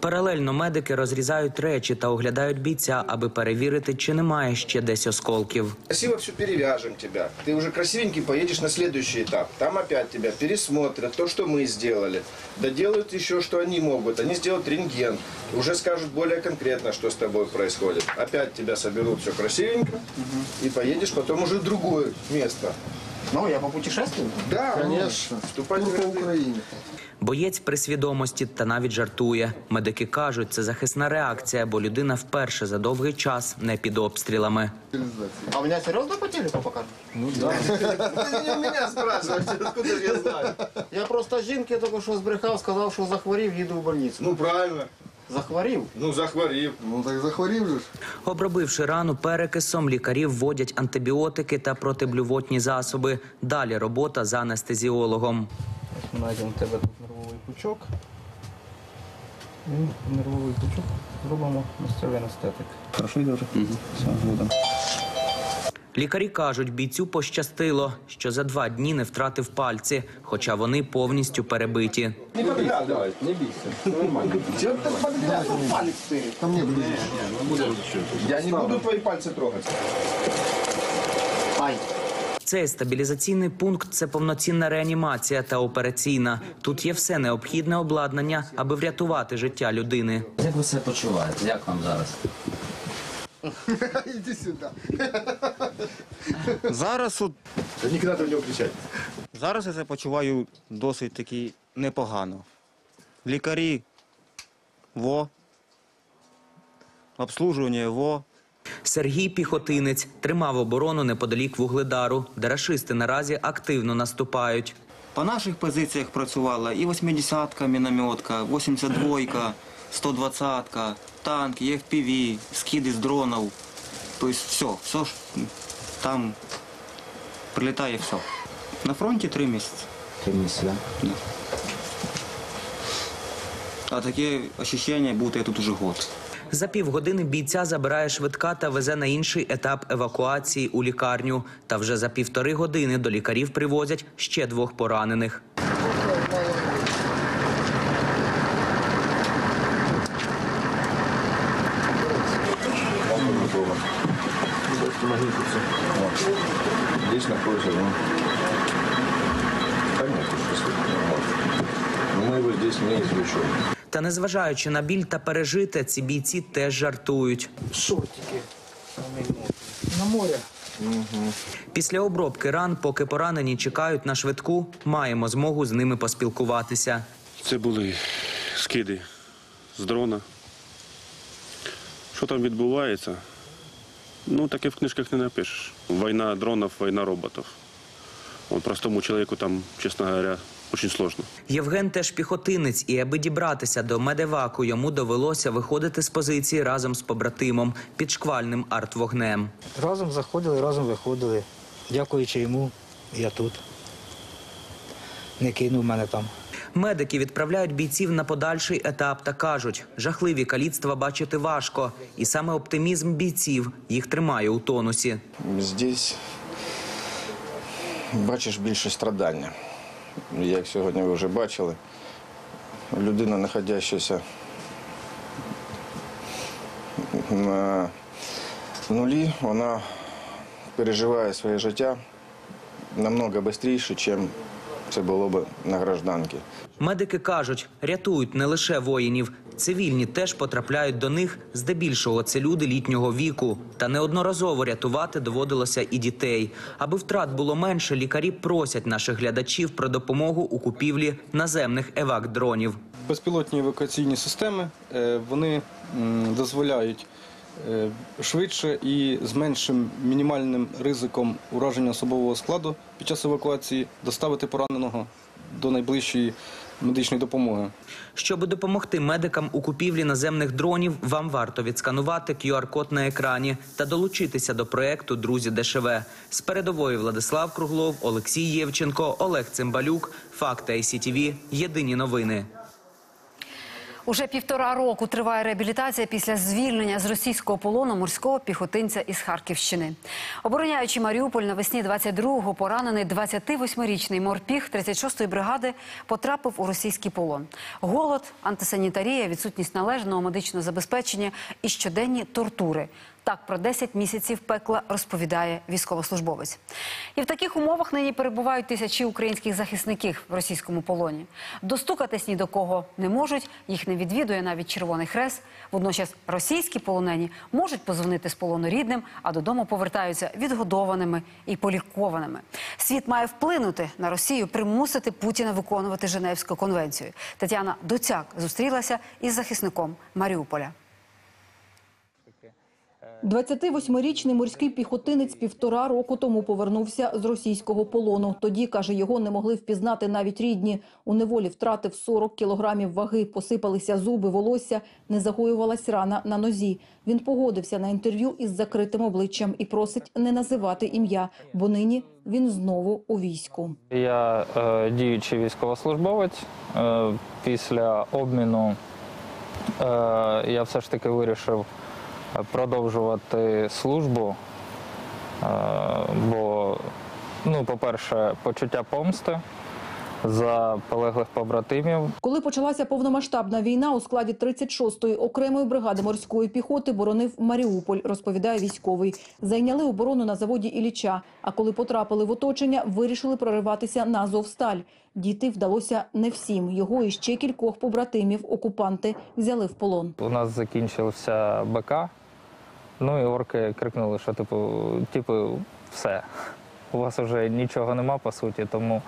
Паралельно медики розрізають речі та оглядають бійця, аби перевірити, чи немає ще десь осколків. Красиво все перевяжем тебя. Ты уже красивенький поедешь на следующий этап. Там опять тебя пересмотрят, то, что мы сделали. Доделают еще, что они могут. Они сделают рентген. Уже скажут более конкретно, что с тобой происходит. Опять тебя соберут все красивенько. И поедешь потом уже в другое место. Ну, я попутешествую? Да, конечно. Вступать в Украине. Боєць при свідомості та навіть жартує. Медики кажуть, це захисна реакція, бо людина вперше за довгий час не під обстрілами. А у меня серьезно по телеку покажут? Ну да. Ты не у меня спрашиваешь, откуда же я знаю. Я просто жінки тільки що збрехав, сказав, що захворів, їду в больницю. Ну правильно. Захворів? Ну захворів. Ну так захворів же ж. Обробивши рану перекисом, лікарі вводять антибіотики та протиблювотні засоби. Далі робота з анестезіологом. Ми знайдемо в тебе тут нервовий пучок. І нервовий пучок робимо місцевий анестетик. Хорошо йде Угу. Все, згодом. Лікарі кажуть, бійцю пощастило, що за два дні не втратив пальці, хоча вони повністю перебиті. Не подглядывай. Не бейся. Нормально. Чего ты подглядываешь? Палец ты. Ко мне ближе. Я не буду твои пальцы трогать. Ай. Цей стабілізаційний пункт це повноцінна реанімація та операційна. Тут є все необхідне обладнання, аби врятувати життя людини. Як ви себе почуваєте? Як вам зараз? Иди сюда. Зараз от... Не надо в него кричать. Зараз я себе почуваю досить таки непогано. Лікарі во. Обслужування во. Сергій Піхотинець тримав оборону неподалік вугледару, де рашисти наразі активно наступають. По наших позиціях працювала і 80-ка мінометка, 82-ка, 120-ка, танки, і FPV, скиди з дронів. Тобто все, все ж там прилітає все. На фронті три місяці. Три місяці, Да. А таке відчуття, будто я тут уже год. За півгодини бійця забирає швидка та везе на інший етап евакуації у лікарню. Та вже за півтори години до лікарів привозять ще двох поранених. Здесь находится, ну, понятно, что Но мы его здесь не извлечем. Та незважаючи на біль та пережите, ці бійці теж жартують. Шортики. На море. Після обробки ран, поки поранені чекають на швидку, маємо змогу з ними поспілкуватися. Це були скиди з дрона. Що там відбувається? Ну, таке в книжках не напишеш. Війна дронів, війна роботів. От простому чоловіку там, чесно говоря, дуже сложно. Євген теж піхотинець, і аби дібратися до медеваку, йому довелося виходити з позиції разом з побратимом під шквальним артвогнем. Разом заходили, разом виходили. Дякуючи йому, я тут. не кинув мене там. Медики відправляють бійців на подальший етап та кажуть, жахливі каліцтва бачити важко, і саме оптимізм бійців їх тримає у тонусі. Здесь бачиш більше страдання. Як сьогодні ви вже бачили, людина, знаходящася на нулі, вона переживає своє життя намного швидше, ніж це було б на гражданці. Медики кажуть, рятують не лише воїнів. Цивільні теж потрапляють до них. Здебільшого це люди літнього віку. Та неодноразово рятувати доводилося і дітей. Аби втрат було менше, лікарі просять наших глядачів про допомогу у купівлі наземних евак-дронів. Безпілотні евакуаційні системи е, вони дозволяють е, швидше і з меншим мінімальним ризиком ураження особового складу під час евакуації доставити пораненого до найближчої медичної допомоги. Щоб допомогти медикам у купівлі наземних дронів, вам варто відсканувати QR-код на екрані та долучитися до проекту Друзі ДШВ. З передової Владислав Круглов, Олексій Євченко, Олег Цимбалюк. Факти ICTV. Єдині новини. Уже півтора року триває реабілітація після звільнення з російського полону морського піхотинця із Харківщини. Обороняючи Маріуполь навесні 22-го, поранений 28-річний морпіг 36-ї бригади потрапив у російський полон. Голод, антисанітарія, відсутність належного медичного забезпечення і щоденні тортури. Так про 10 місяців пекла розповідає військовослужбовець. І в таких умовах нині перебувають тисячі українських захисників в російському полоні. Достукатись ні до кого не можуть, їх не відвідує навіть Червоний Хрест. Водночас російські полонені можуть позвонити з полону рідним, а додому повертаються відгодованими і полікованими. Світ має вплинути на Росію, примусити Путіна виконувати Женевську конвенцію. Тетяна Доцяк зустрілася із захисником Маріуполя. 28-річний морський піхотинець півтора року тому повернувся з російського полону. Тоді, каже, його не могли впізнати навіть рідні. У неволі втратив 40 кілограмів ваги, посипалися зуби, волосся, не загоювалась рана на нозі. Він погодився на інтерв'ю із закритим обличчям і просить не називати ім'я, бо нині він знову у війську. Я е, діючий військовослужбовець. Е, після обміну е, я все ж таки вирішив продовжувати службу, е, бо, ну, по-перше, почуття помсти за полеглих побратимів. Коли почалася повномасштабна війна у складі 36-ї окремої бригади морської піхоти боронив Маріуполь, розповідає військовий. Зайняли оборону на заводі Ілліча, а коли потрапили в оточення, вирішили прориватися на Азовсталь. Діти вдалося не всім. Його і ще кількох побратимів окупанти взяли в полон. У нас закінчився БК. Ну і орки крикнули, що типу, типу, все. У вас вже нічого нема по суті, тому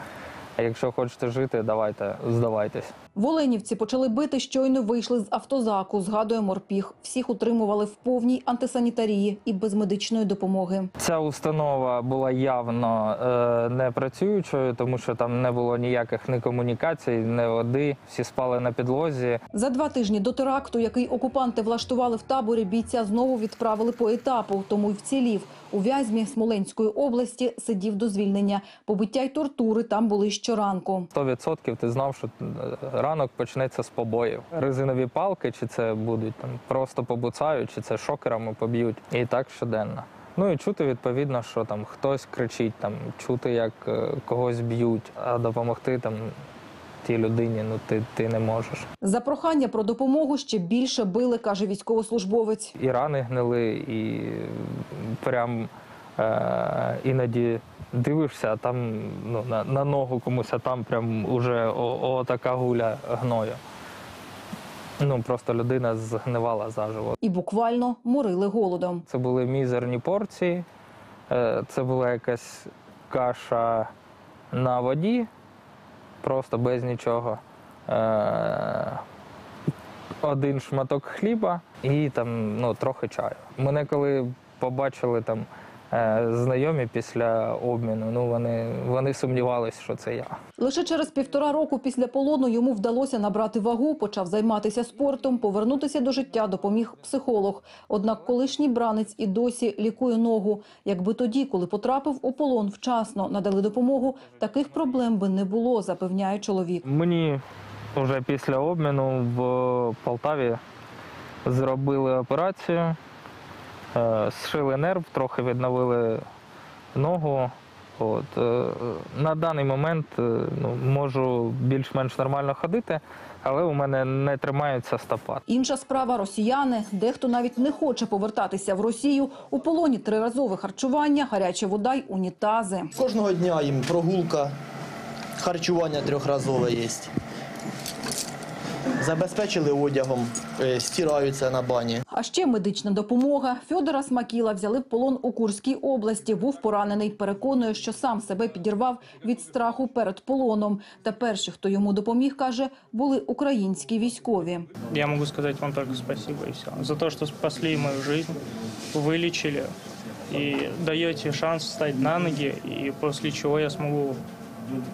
якщо хочете жити, давайте, здавайтесь. В Оленівці почали бити, щойно вийшли з автозаку, згадує морпіг. Всіх утримували в повній антисанітарії і без медичної допомоги. Ця установа була явно е, не працюючою, тому що там не було ніяких ні комунікацій, ні води. Всі спали на підлозі. За два тижні до теракту, який окупанти влаштували в таборі, бійця знову відправили по етапу, тому й вцілів. У Вязьмі Смоленської області сидів до звільнення. Побиття й тортури там були щоранку. 100% ти знав, що е, ранок почнеться з побоїв. Резинові палки, чи це будуть там просто побуцають, чи це шокерами поб'ють. І так щоденно. Ну і чути відповідно, що там хтось кричить, там чути, як е, когось б'ють, а допомогти там тій людині, ну ти, ти не можеш. За прохання про допомогу ще більше били, каже військовослужбовець. І рани гнили, і прям е, іноді дивишся, а там ну, на, на ногу комусь, а там прям уже о, о, така гуля гною. Ну просто людина згнивала заживо. І буквально морили голодом. Це були мізерні порції, е, це була якась каша на воді, просто без нічого. Е, Один шматок хліба і там ну, трохи чаю. Мене коли побачили там знайомі після обміну. Ну вони, вони сумнівалися, що це я. Лише через півтора року після полону йому вдалося набрати вагу, почав займатися спортом, повернутися до життя допоміг психолог. Однак колишній бранець і досі лікує ногу. Якби тоді, коли потрапив у полон, вчасно надали допомогу, таких проблем би не було, запевняє чоловік. Мені вже після обміну в Полтаві зробили операцію, е, зшили нерв, трохи відновили ногу. От, е, на даний момент е, ну, можу більш-менш нормально ходити, але у мене не тримається стопа. Інша справа росіяни. Дехто навіть не хоче повертатися в Росію. У полоні триразове харчування, гаряча вода й унітази. Кожного дня їм прогулка, харчування трьохразове є. Забезпечили одягом, е, стираються на бані. А ще медична допомога. Фьодора Смакіла взяли в полон у Курській області. Був поранений. Переконує, що сам себе підірвав від страху перед полоном. Та перші, хто йому допоміг, каже, були українські військові. Я могу сказать вам только спасибо и все. За то, что спасли мою жизнь, вылечили и даете шанс встать на ноги, и после чего я смогу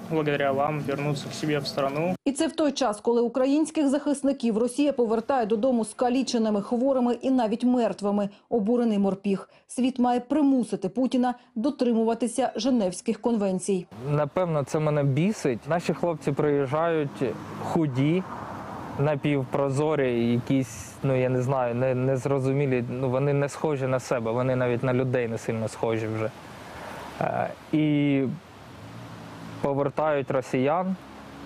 благодаря вам вернуться к себе в страну. І це в той час, коли українських захисників Росія повертає додому скаліченими, хворими і навіть мертвими. Обурений морпіг. Світ має примусити Путіна дотримуватися Женевських конвенцій. Напевно, це мене бісить. Наші хлопці приїжджають худі, напівпрозорі, якісь, ну я не знаю, не, незрозумілі. Ну вони не схожі на себе, вони навіть на людей не сильно схожі вже. Е, і повертають росіян,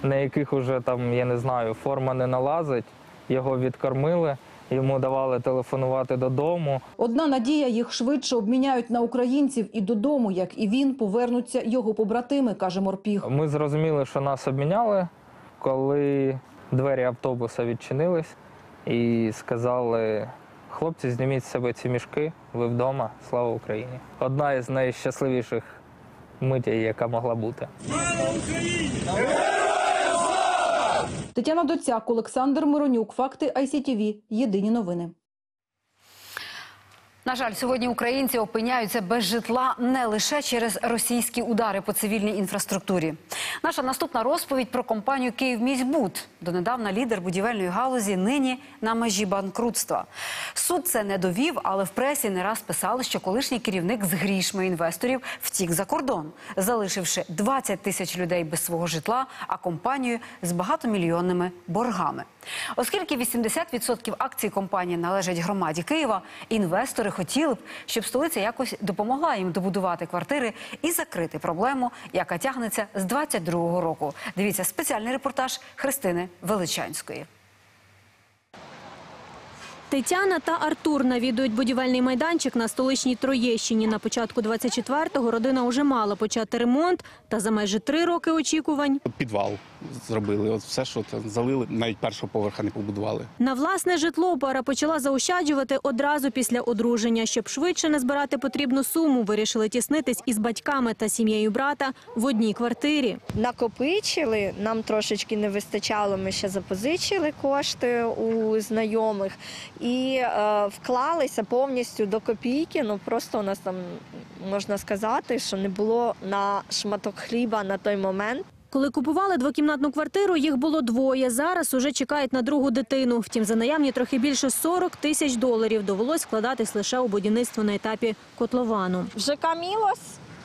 на яких уже там, я не знаю, форма не налазить. Його відкормили, йому давали телефонувати додому. Одна надія їх швидше обміняють на українців і додому, як і він, повернуться його побратими, каже морпіг. Ми зрозуміли, що нас обміняли, коли двері автобуса відчинились і сказали: хлопці, зніміть з себе ці мішки, ви вдома, слава Україні. Одна із найщасливіших митей, яка могла бути. Тетяна Доцяк, Олександр Миронюк. Факти ICTV. Єдині новини. На жаль, сьогодні українці опиняються без житла не лише через російські удари по цивільній інфраструктурі. Наша наступна розповідь про компанію «Київміськбуд». Донедавна лідер будівельної галузі нині на межі банкрутства. Суд це не довів, але в пресі не раз писали, що колишній керівник з грішми інвесторів втік за кордон, залишивши 20 тисяч людей без свого житла, а компанію з багатомільйонними боргами. Оскільки 80% акцій компанії належать громаді Києва, інвестори хотіли б, щоб столиця якось допомогла їм добудувати квартири і закрити проблему, яка тягнеться з 22-го року. Дивіться спеціальний репортаж Христини Величанської. Тетяна та Артур навідують будівельний майданчик на столичній Троєщині. На початку 24-го родина уже мала почати ремонт, та за майже три роки очікувань Підвал зробили. От все, що там залили, навіть першого поверха не побудували. на власне житло пара почала заощаджувати одразу після одруження. Щоб швидше не збирати потрібну суму, вирішили тіснитись із батьками та сім'єю брата в одній квартирі. накопичили, нам трошечки не вистачало, ми ще запозичили кошти у знайомих і е, вклалися повністю до копійки. Ну просто у нас там можна сказати, що не було на шматок хліба на той момент. Коли купували двокімнатну квартиру, їх було двоє. Зараз уже чекають на другу дитину. Втім, за наявні трохи більше 40 тисяч доларів довелось вкладатись лише у будівництво на етапі котловану. В ЖК Мілос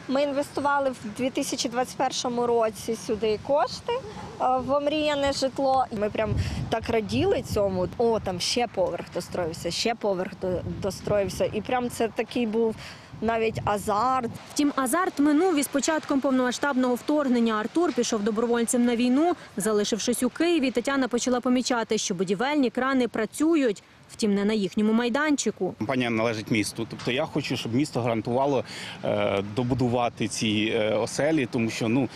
ми інвестували в 2021 році сюди кошти е, в омріяне житло. Ми прям так раділи цьому. О, там ще поверх достроївся, ще поверх достроївся. І прям це такий був навіть азарт. Втім, азарт минув із початком повномасштабного вторгнення. Артур пішов добровольцем на війну. Залишившись у Києві, Тетяна почала помічати, що будівельні крани працюють, втім, не на їхньому майданчику. Компанія належить місту. Тобто я хочу, щоб місто гарантувало е, добудувати ці е, оселі, тому що ну.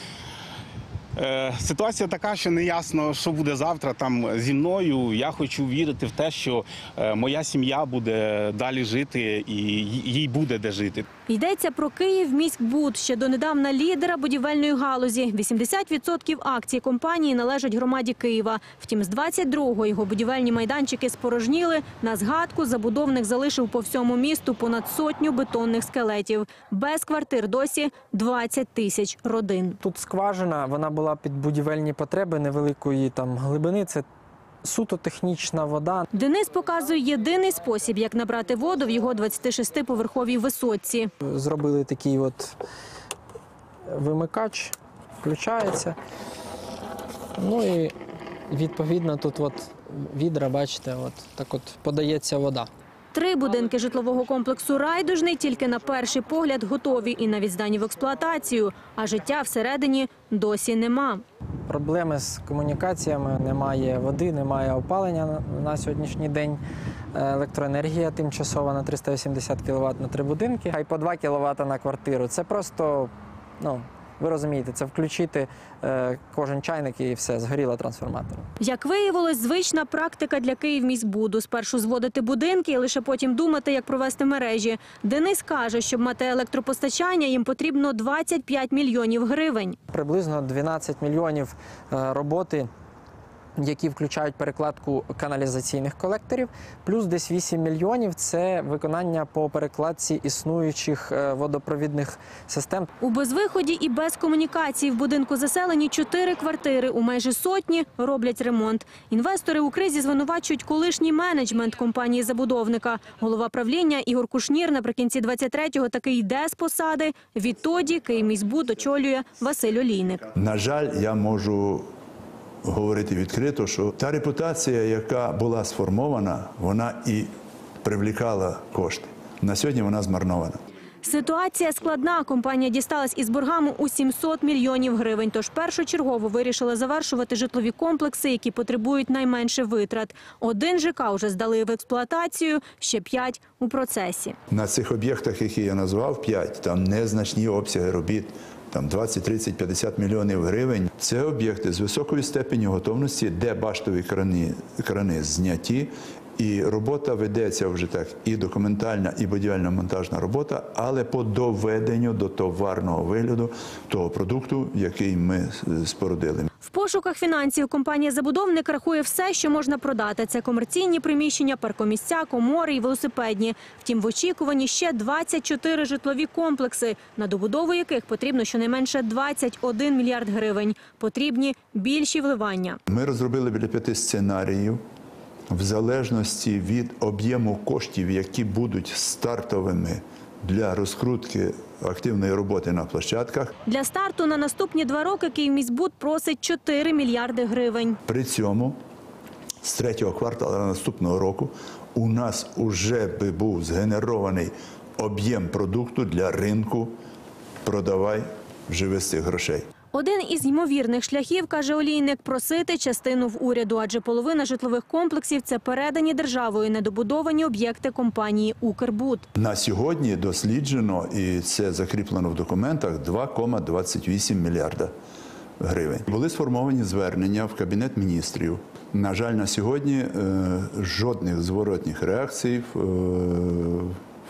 Е, Ситуація така, що не ясно, що буде завтра там зі мною. Я хочу вірити в те, що е, моя сім'я буде далі жити і їй буде де жити. Йдеться про Київ міськбуд, ще донедавна лідера будівельної галузі. 80% акцій компанії належать громаді Києва. Втім, з 22-го його будівельні майданчики спорожніли. На згадку забудовник залишив по всьому місту понад сотню бетонних скелетів. Без квартир досі 20 тисяч родин. Тут скважина, вона була під будівельні потреби невеликої там глибини. Це суто технічна вода. Денис показує єдиний спосіб, як набрати воду в його 26-поверховій висотці. Зробили такий от вимикач, включається. Ну і відповідно тут от відра, бачите, от так от подається вода. Три будинки житлового комплексу «Райдужний» тільки на перший погляд готові і навіть здані в експлуатацію, а життя всередині досі нема. Проблеми з комунікаціями, немає води, немає опалення на- сьогоднішній день. Е, Електроенергія тимчасова на 380 кВт на три будинки, а й по 2 кВт на квартиру. Це просто, ну, ви розумієте, це включити е, кожен чайник і все, згоріло трансформатор. Як виявилось, звична практика для Київміськбуду – спершу зводити будинки і лише потім думати, як провести мережі. Денис каже, щоб мати електропостачання, їм потрібно 25 мільйонів гривень. Приблизно 12 мільйонів е, роботи, які включають перекладку каналізаційних колекторів, плюс десь 8 мільйонів це виконання по перекладці існуючих е, водопровідних систем. У безвиході і без комунікацій в будинку заселені чотири квартири. У майже сотні роблять ремонт. Інвестори у кризі звинувачують колишній менеджмент компанії забудовника. Голова правління Ігор Кушнір наприкінці 23-го таки йде з посади. Відтоді Київміськбуд очолює Василь Олійник. На жаль, я можу говорити відкрито, що та репутація, яка була сформована, вона і привлікала кошти. На сьогодні вона змарнована. Ситуація складна. Компанія дісталась із боргами у 700 мільйонів гривень. Тож першочергово вирішила завершувати житлові комплекси, які потребують найменше витрат. Один ЖК вже здали в експлуатацію, ще п'ять у процесі. На цих об'єктах, які я назвав, 5, там незначні обсяги робіт. Там 20, 30, 50 мільйонів гривень. Це об'єкти з високою степеню готовності, де баштові крани, крани зняті, і робота ведеться вже так, і документальна, і будівельно-монтажна робота, але по доведенню до товарного вигляду того продукту, який ми спорудили. В пошуках фінансів компанія «Забудовник» рахує все, що можна продати. Це комерційні приміщення, паркомісця, комори і велосипедні. Втім, в очікуванні ще 24 житлові комплекси, на добудову яких потрібно щонайменше 21 мільярд гривень. Потрібні більші вливання. Ми розробили біля п'яти сценаріїв в залежності від об'єму коштів, які будуть стартовими для розкрутки активної роботи на площадках. Для старту на наступні два роки Київміськбуд просить 4 мільярди гривень. При цьому з третього кварталу наступного року у нас уже би був згенерований об'єм продукту для ринку продавай вже цих грошей. Один із ймовірних шляхів, каже Олійник, просити частину в уряду, адже половина житлових комплексів – це передані державою недобудовані об'єкти компанії «Укрбуд». На сьогодні досліджено, і це закріплено в документах, 2,28 мільярда гривень. Були сформовані звернення в Кабінет міністрів. На жаль, на сьогодні е, жодних зворотніх реакцій е,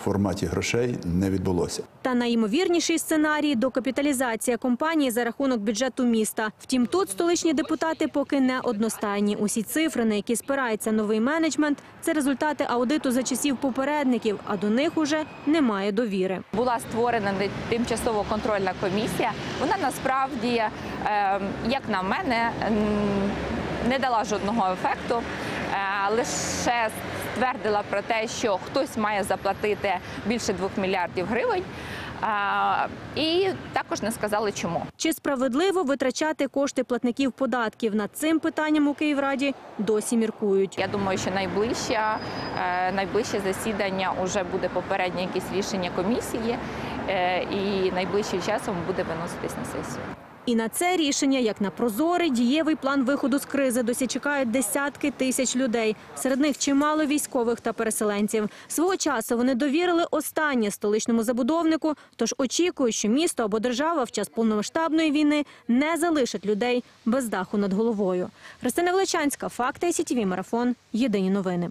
форматі грошей не відбулося. Та найімовірніший сценарій – докапіталізація компанії за рахунок бюджету міста. Втім, тут столичні депутати поки не одностайні. Усі цифри, на які спирається новий менеджмент – це результати аудиту за часів попередників, а до них уже немає довіри. Була створена тимчасово контрольна комісія. Вона насправді, е, як на мене, не дала жодного ефекту. Е, Лише ствердила про те, що хтось має заплатити більше 2 мільярдів гривень. Е, І також не сказали, чому. Чи справедливо витрачати кошти платників податків? Над цим питанням у Київраді досі міркують. Я думаю, що найближче, найближче засідання вже буде попереднє якесь рішення комісії, е, і найближчим часом буде виноситись на сесію. І на це рішення, як на прозорий, дієвий план виходу з кризи, досі чекають десятки тисяч людей. Серед них чимало військових та переселенців. Свого часу вони довірили останнє столичному забудовнику, тож очікують, що місто або держава в час повномасштабної війни не залишать людей без даху над головою. Христина Величанська, Факти ICTV, Марафон. Єдині новини.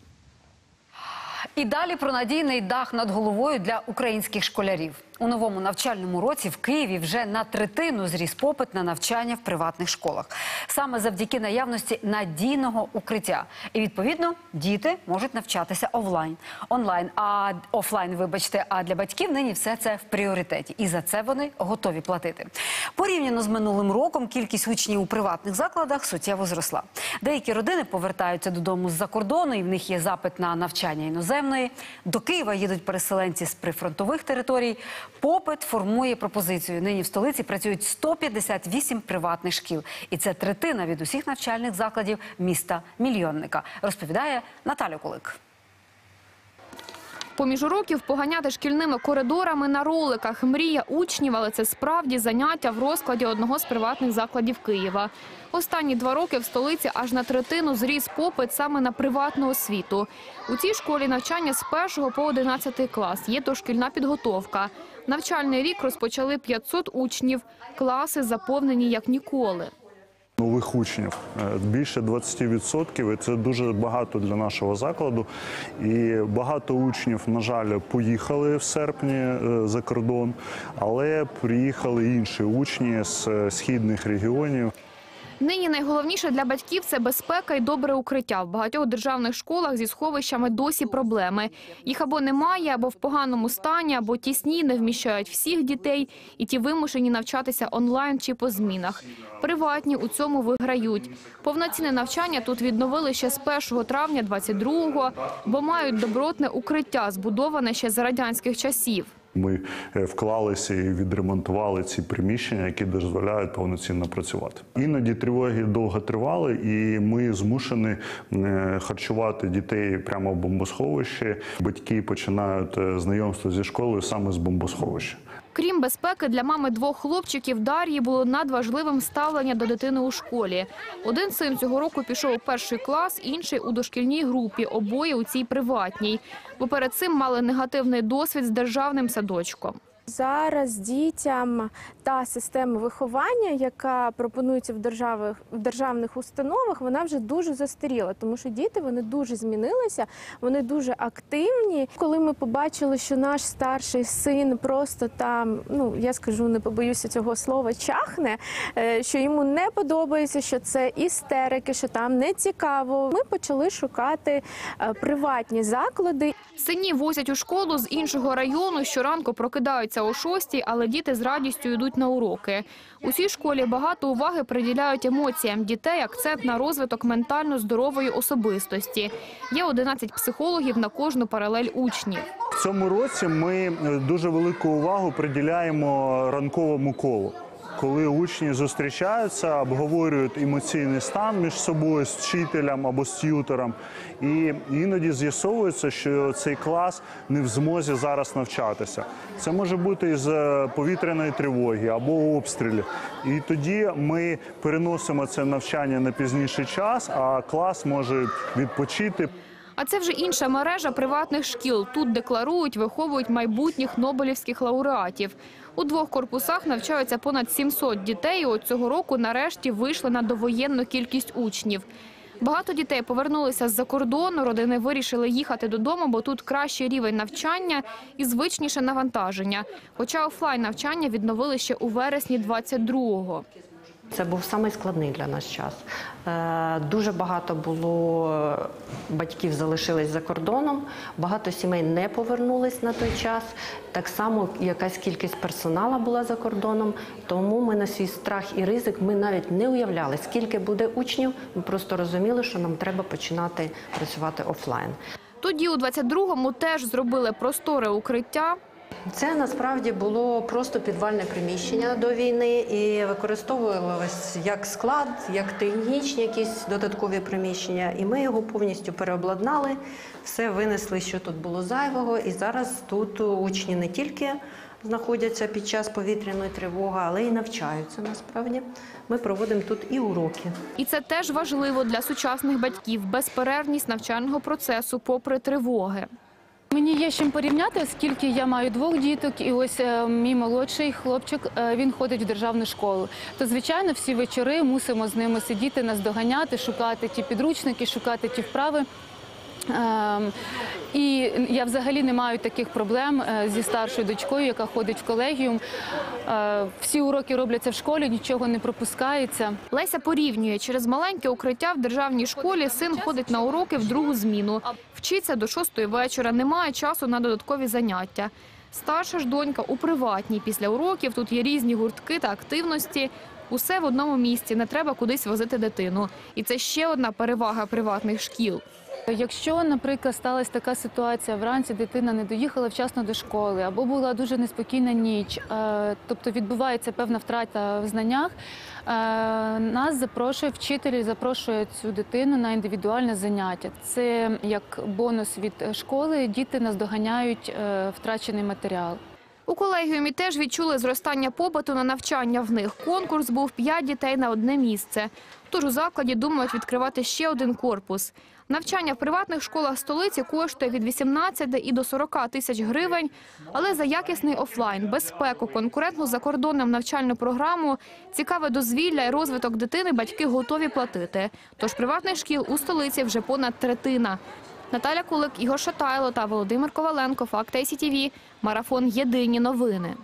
І далі про надійний дах над головою для українських школярів. У новому навчальному році в Києві вже на третину зріс попит на навчання в приватних школах. Саме завдяки наявності надійного укриття. І відповідно діти можуть навчатися офлайн. Онлайн, а офлайн, вибачте, а для батьків нині все це в пріоритеті. І за це вони готові платити. Порівняно з минулим роком кількість учнів у приватних закладах суттєво зросла. Деякі родини повертаються додому з-за кордону, і в них є запит на навчання іноземної. До Києва їдуть переселенці з прифронтових територій. Попит формує пропозицію. Нині в столиці працюють 158 приватних шкіл, і це третина від усіх навчальних закладів міста мільйонника. Розповідає Наталя Кулик. Поміж уроків поганяти шкільними коридорами на роликах. Мрія учнів, але це справді заняття в розкладі одного з приватних закладів Києва. Останні два роки в столиці аж на третину зріс попит саме на приватну освіту. У цій школі навчання з 1 по 11 клас. Є дошкільна підготовка. Навчальний рік розпочали 500 учнів. Класи заповнені як ніколи. Нових учнів Е, більше 20%, і це дуже багато для нашого закладу. І багато учнів, на жаль, поїхали в серпні е, за кордон, але приїхали інші учні з е, східних регіонів. Нині найголовніше для батьків це безпека і добре укриття. В багатьох державних школах зі сховищами досі проблеми. Їх або немає, або в поганому стані, або тісні не вміщають всіх дітей, і ті вимушені навчатися онлайн чи по змінах. Приватні у цьому виграють. Повноцінне навчання тут відновили ще з 1 травня 22-го, бо мають добротне укриття, збудоване ще за радянських часів. Ми е, вклалися і відремонтували ці приміщення, які дозволяють повноцінно працювати. Іноді тривоги довго тривали, і ми змушені е, харчувати дітей прямо в бомбосховищі. Батьки починають е, знайомство зі школою саме з бомбосховища. Крім безпеки, для мами двох хлопчиків Дар'ї було надважливим ставлення до дитини у школі. Один син цього року пішов у перший клас, інший у дошкільній групі, обоє у цій приватній. Бо перед цим мали негативний досвід з державним садочком. Зараз дітям та система виховання, яка пропонується в державах в державних установах, вона вже дуже застаріла, тому що діти вони дуже змінилися, вони дуже активні. Коли ми побачили, що наш старший син просто там, ну я скажу, не побоюся цього слова, чахне, е, що йому не подобається, що це істерики, що там не цікаво. Ми почали шукати е, приватні заклади. Синів возять у школу з іншого району. Щоранку прокидаються о шостій, але діти з радістю йдуть на уроки. Усій школі багато уваги приділяють емоціям дітей, акцент на розвиток ментально здорової особистості. Є 11 психологів на кожну паралель учнів. В цьому році ми е, дуже велику увагу приділяємо ранковому колу. Коли учні зустрічаються, обговорюють емоційний стан між собою з вчителем або з т'ютором, і іноді з'ясовується, що цей клас не в змозі зараз навчатися. Це може бути із е, повітряної тривоги або обстрілів. І тоді ми переносимо це навчання на пізніший час, а клас може відпочити. А це вже інша мережа приватних шкіл. Тут декларують, виховують майбутніх нобелівських лауреатів. У двох корпусах навчаються понад 700 дітей. і От цього року нарешті вийшли на довоєнну кількість учнів. Багато дітей повернулися з-за кордону. Родини вирішили їхати додому, бо тут кращий рівень навчання і звичніше навантаження. Хоча офлайн навчання відновили ще у вересні 22-го. Це був самий складний для нас час. Е, Дуже багато було батьків залишились за кордоном, багато сімей не повернулись на той час. Так само якась кількість персоналу була за кордоном. Тому ми на свій страх і ризик ми навіть не уявляли, скільки буде учнів. Ми просто розуміли, що нам треба починати працювати офлайн. Тоді у 22-му теж зробили просторе укриття. Це насправді було просто підвальне приміщення до війни і використовувалось як склад, як технічні якісь додаткові приміщення. І ми його повністю переобладнали, все винесли, що тут було зайвого. І зараз тут учні не тільки знаходяться під час повітряної тривоги, але й навчаються. Насправді ми проводимо тут і уроки. І це теж важливо для сучасних батьків – безперервність навчального процесу попри тривоги. Мені є чим порівняти, оскільки я маю двох діток, і ось е, мій молодший хлопчик е, він ходить в державну школу. То звичайно, всі вечори мусимо з ними сидіти, наздоганяти, шукати ті підручники, шукати ті вправи. Ем, І я взагалі не маю таких проблем е, зі старшою дочкою, яка ходить в колегіум. Е, Всі уроки робляться в школі, нічого не пропускається. Леся порівнює через маленьке укриття в державній школі. Син ходить на уроки в другу зміну. Вчиться до шостої вечора, немає часу на додаткові заняття. Старша ж донька у приватній після уроків. Тут є різні гуртки та активності. Усе в одному місці, не треба кудись возити дитину. І це ще одна перевага приватних шкіл. Якщо, наприклад, сталася така ситуація, вранці дитина не доїхала вчасно до школи або була дуже неспокійна ніч, е, тобто відбувається певна втрата в знаннях, е, нас запрошує вчитель, запрошує цю дитину на індивідуальне заняття. Це як бонус від школи. Діти наздоганяють е, втрачений матеріал. У колегіумі теж відчули зростання попиту на навчання в них. Конкурс був 5 дітей на одне місце. Тож у закладі думають відкривати ще один корпус. Навчання в приватних школах столиці коштує від 18 і до 40 тисяч гривень, але за якісний офлайн, безпеку, конкурентну закордонним навчальну програму, цікаве дозвілля і розвиток дитини батьки готові платити. Тож приватних шкіл у столиці вже понад третина. Наталя Кулик, Ігор Шатайло та Володимир Коваленко. Факт ICTV. Марафон. Єдині новини.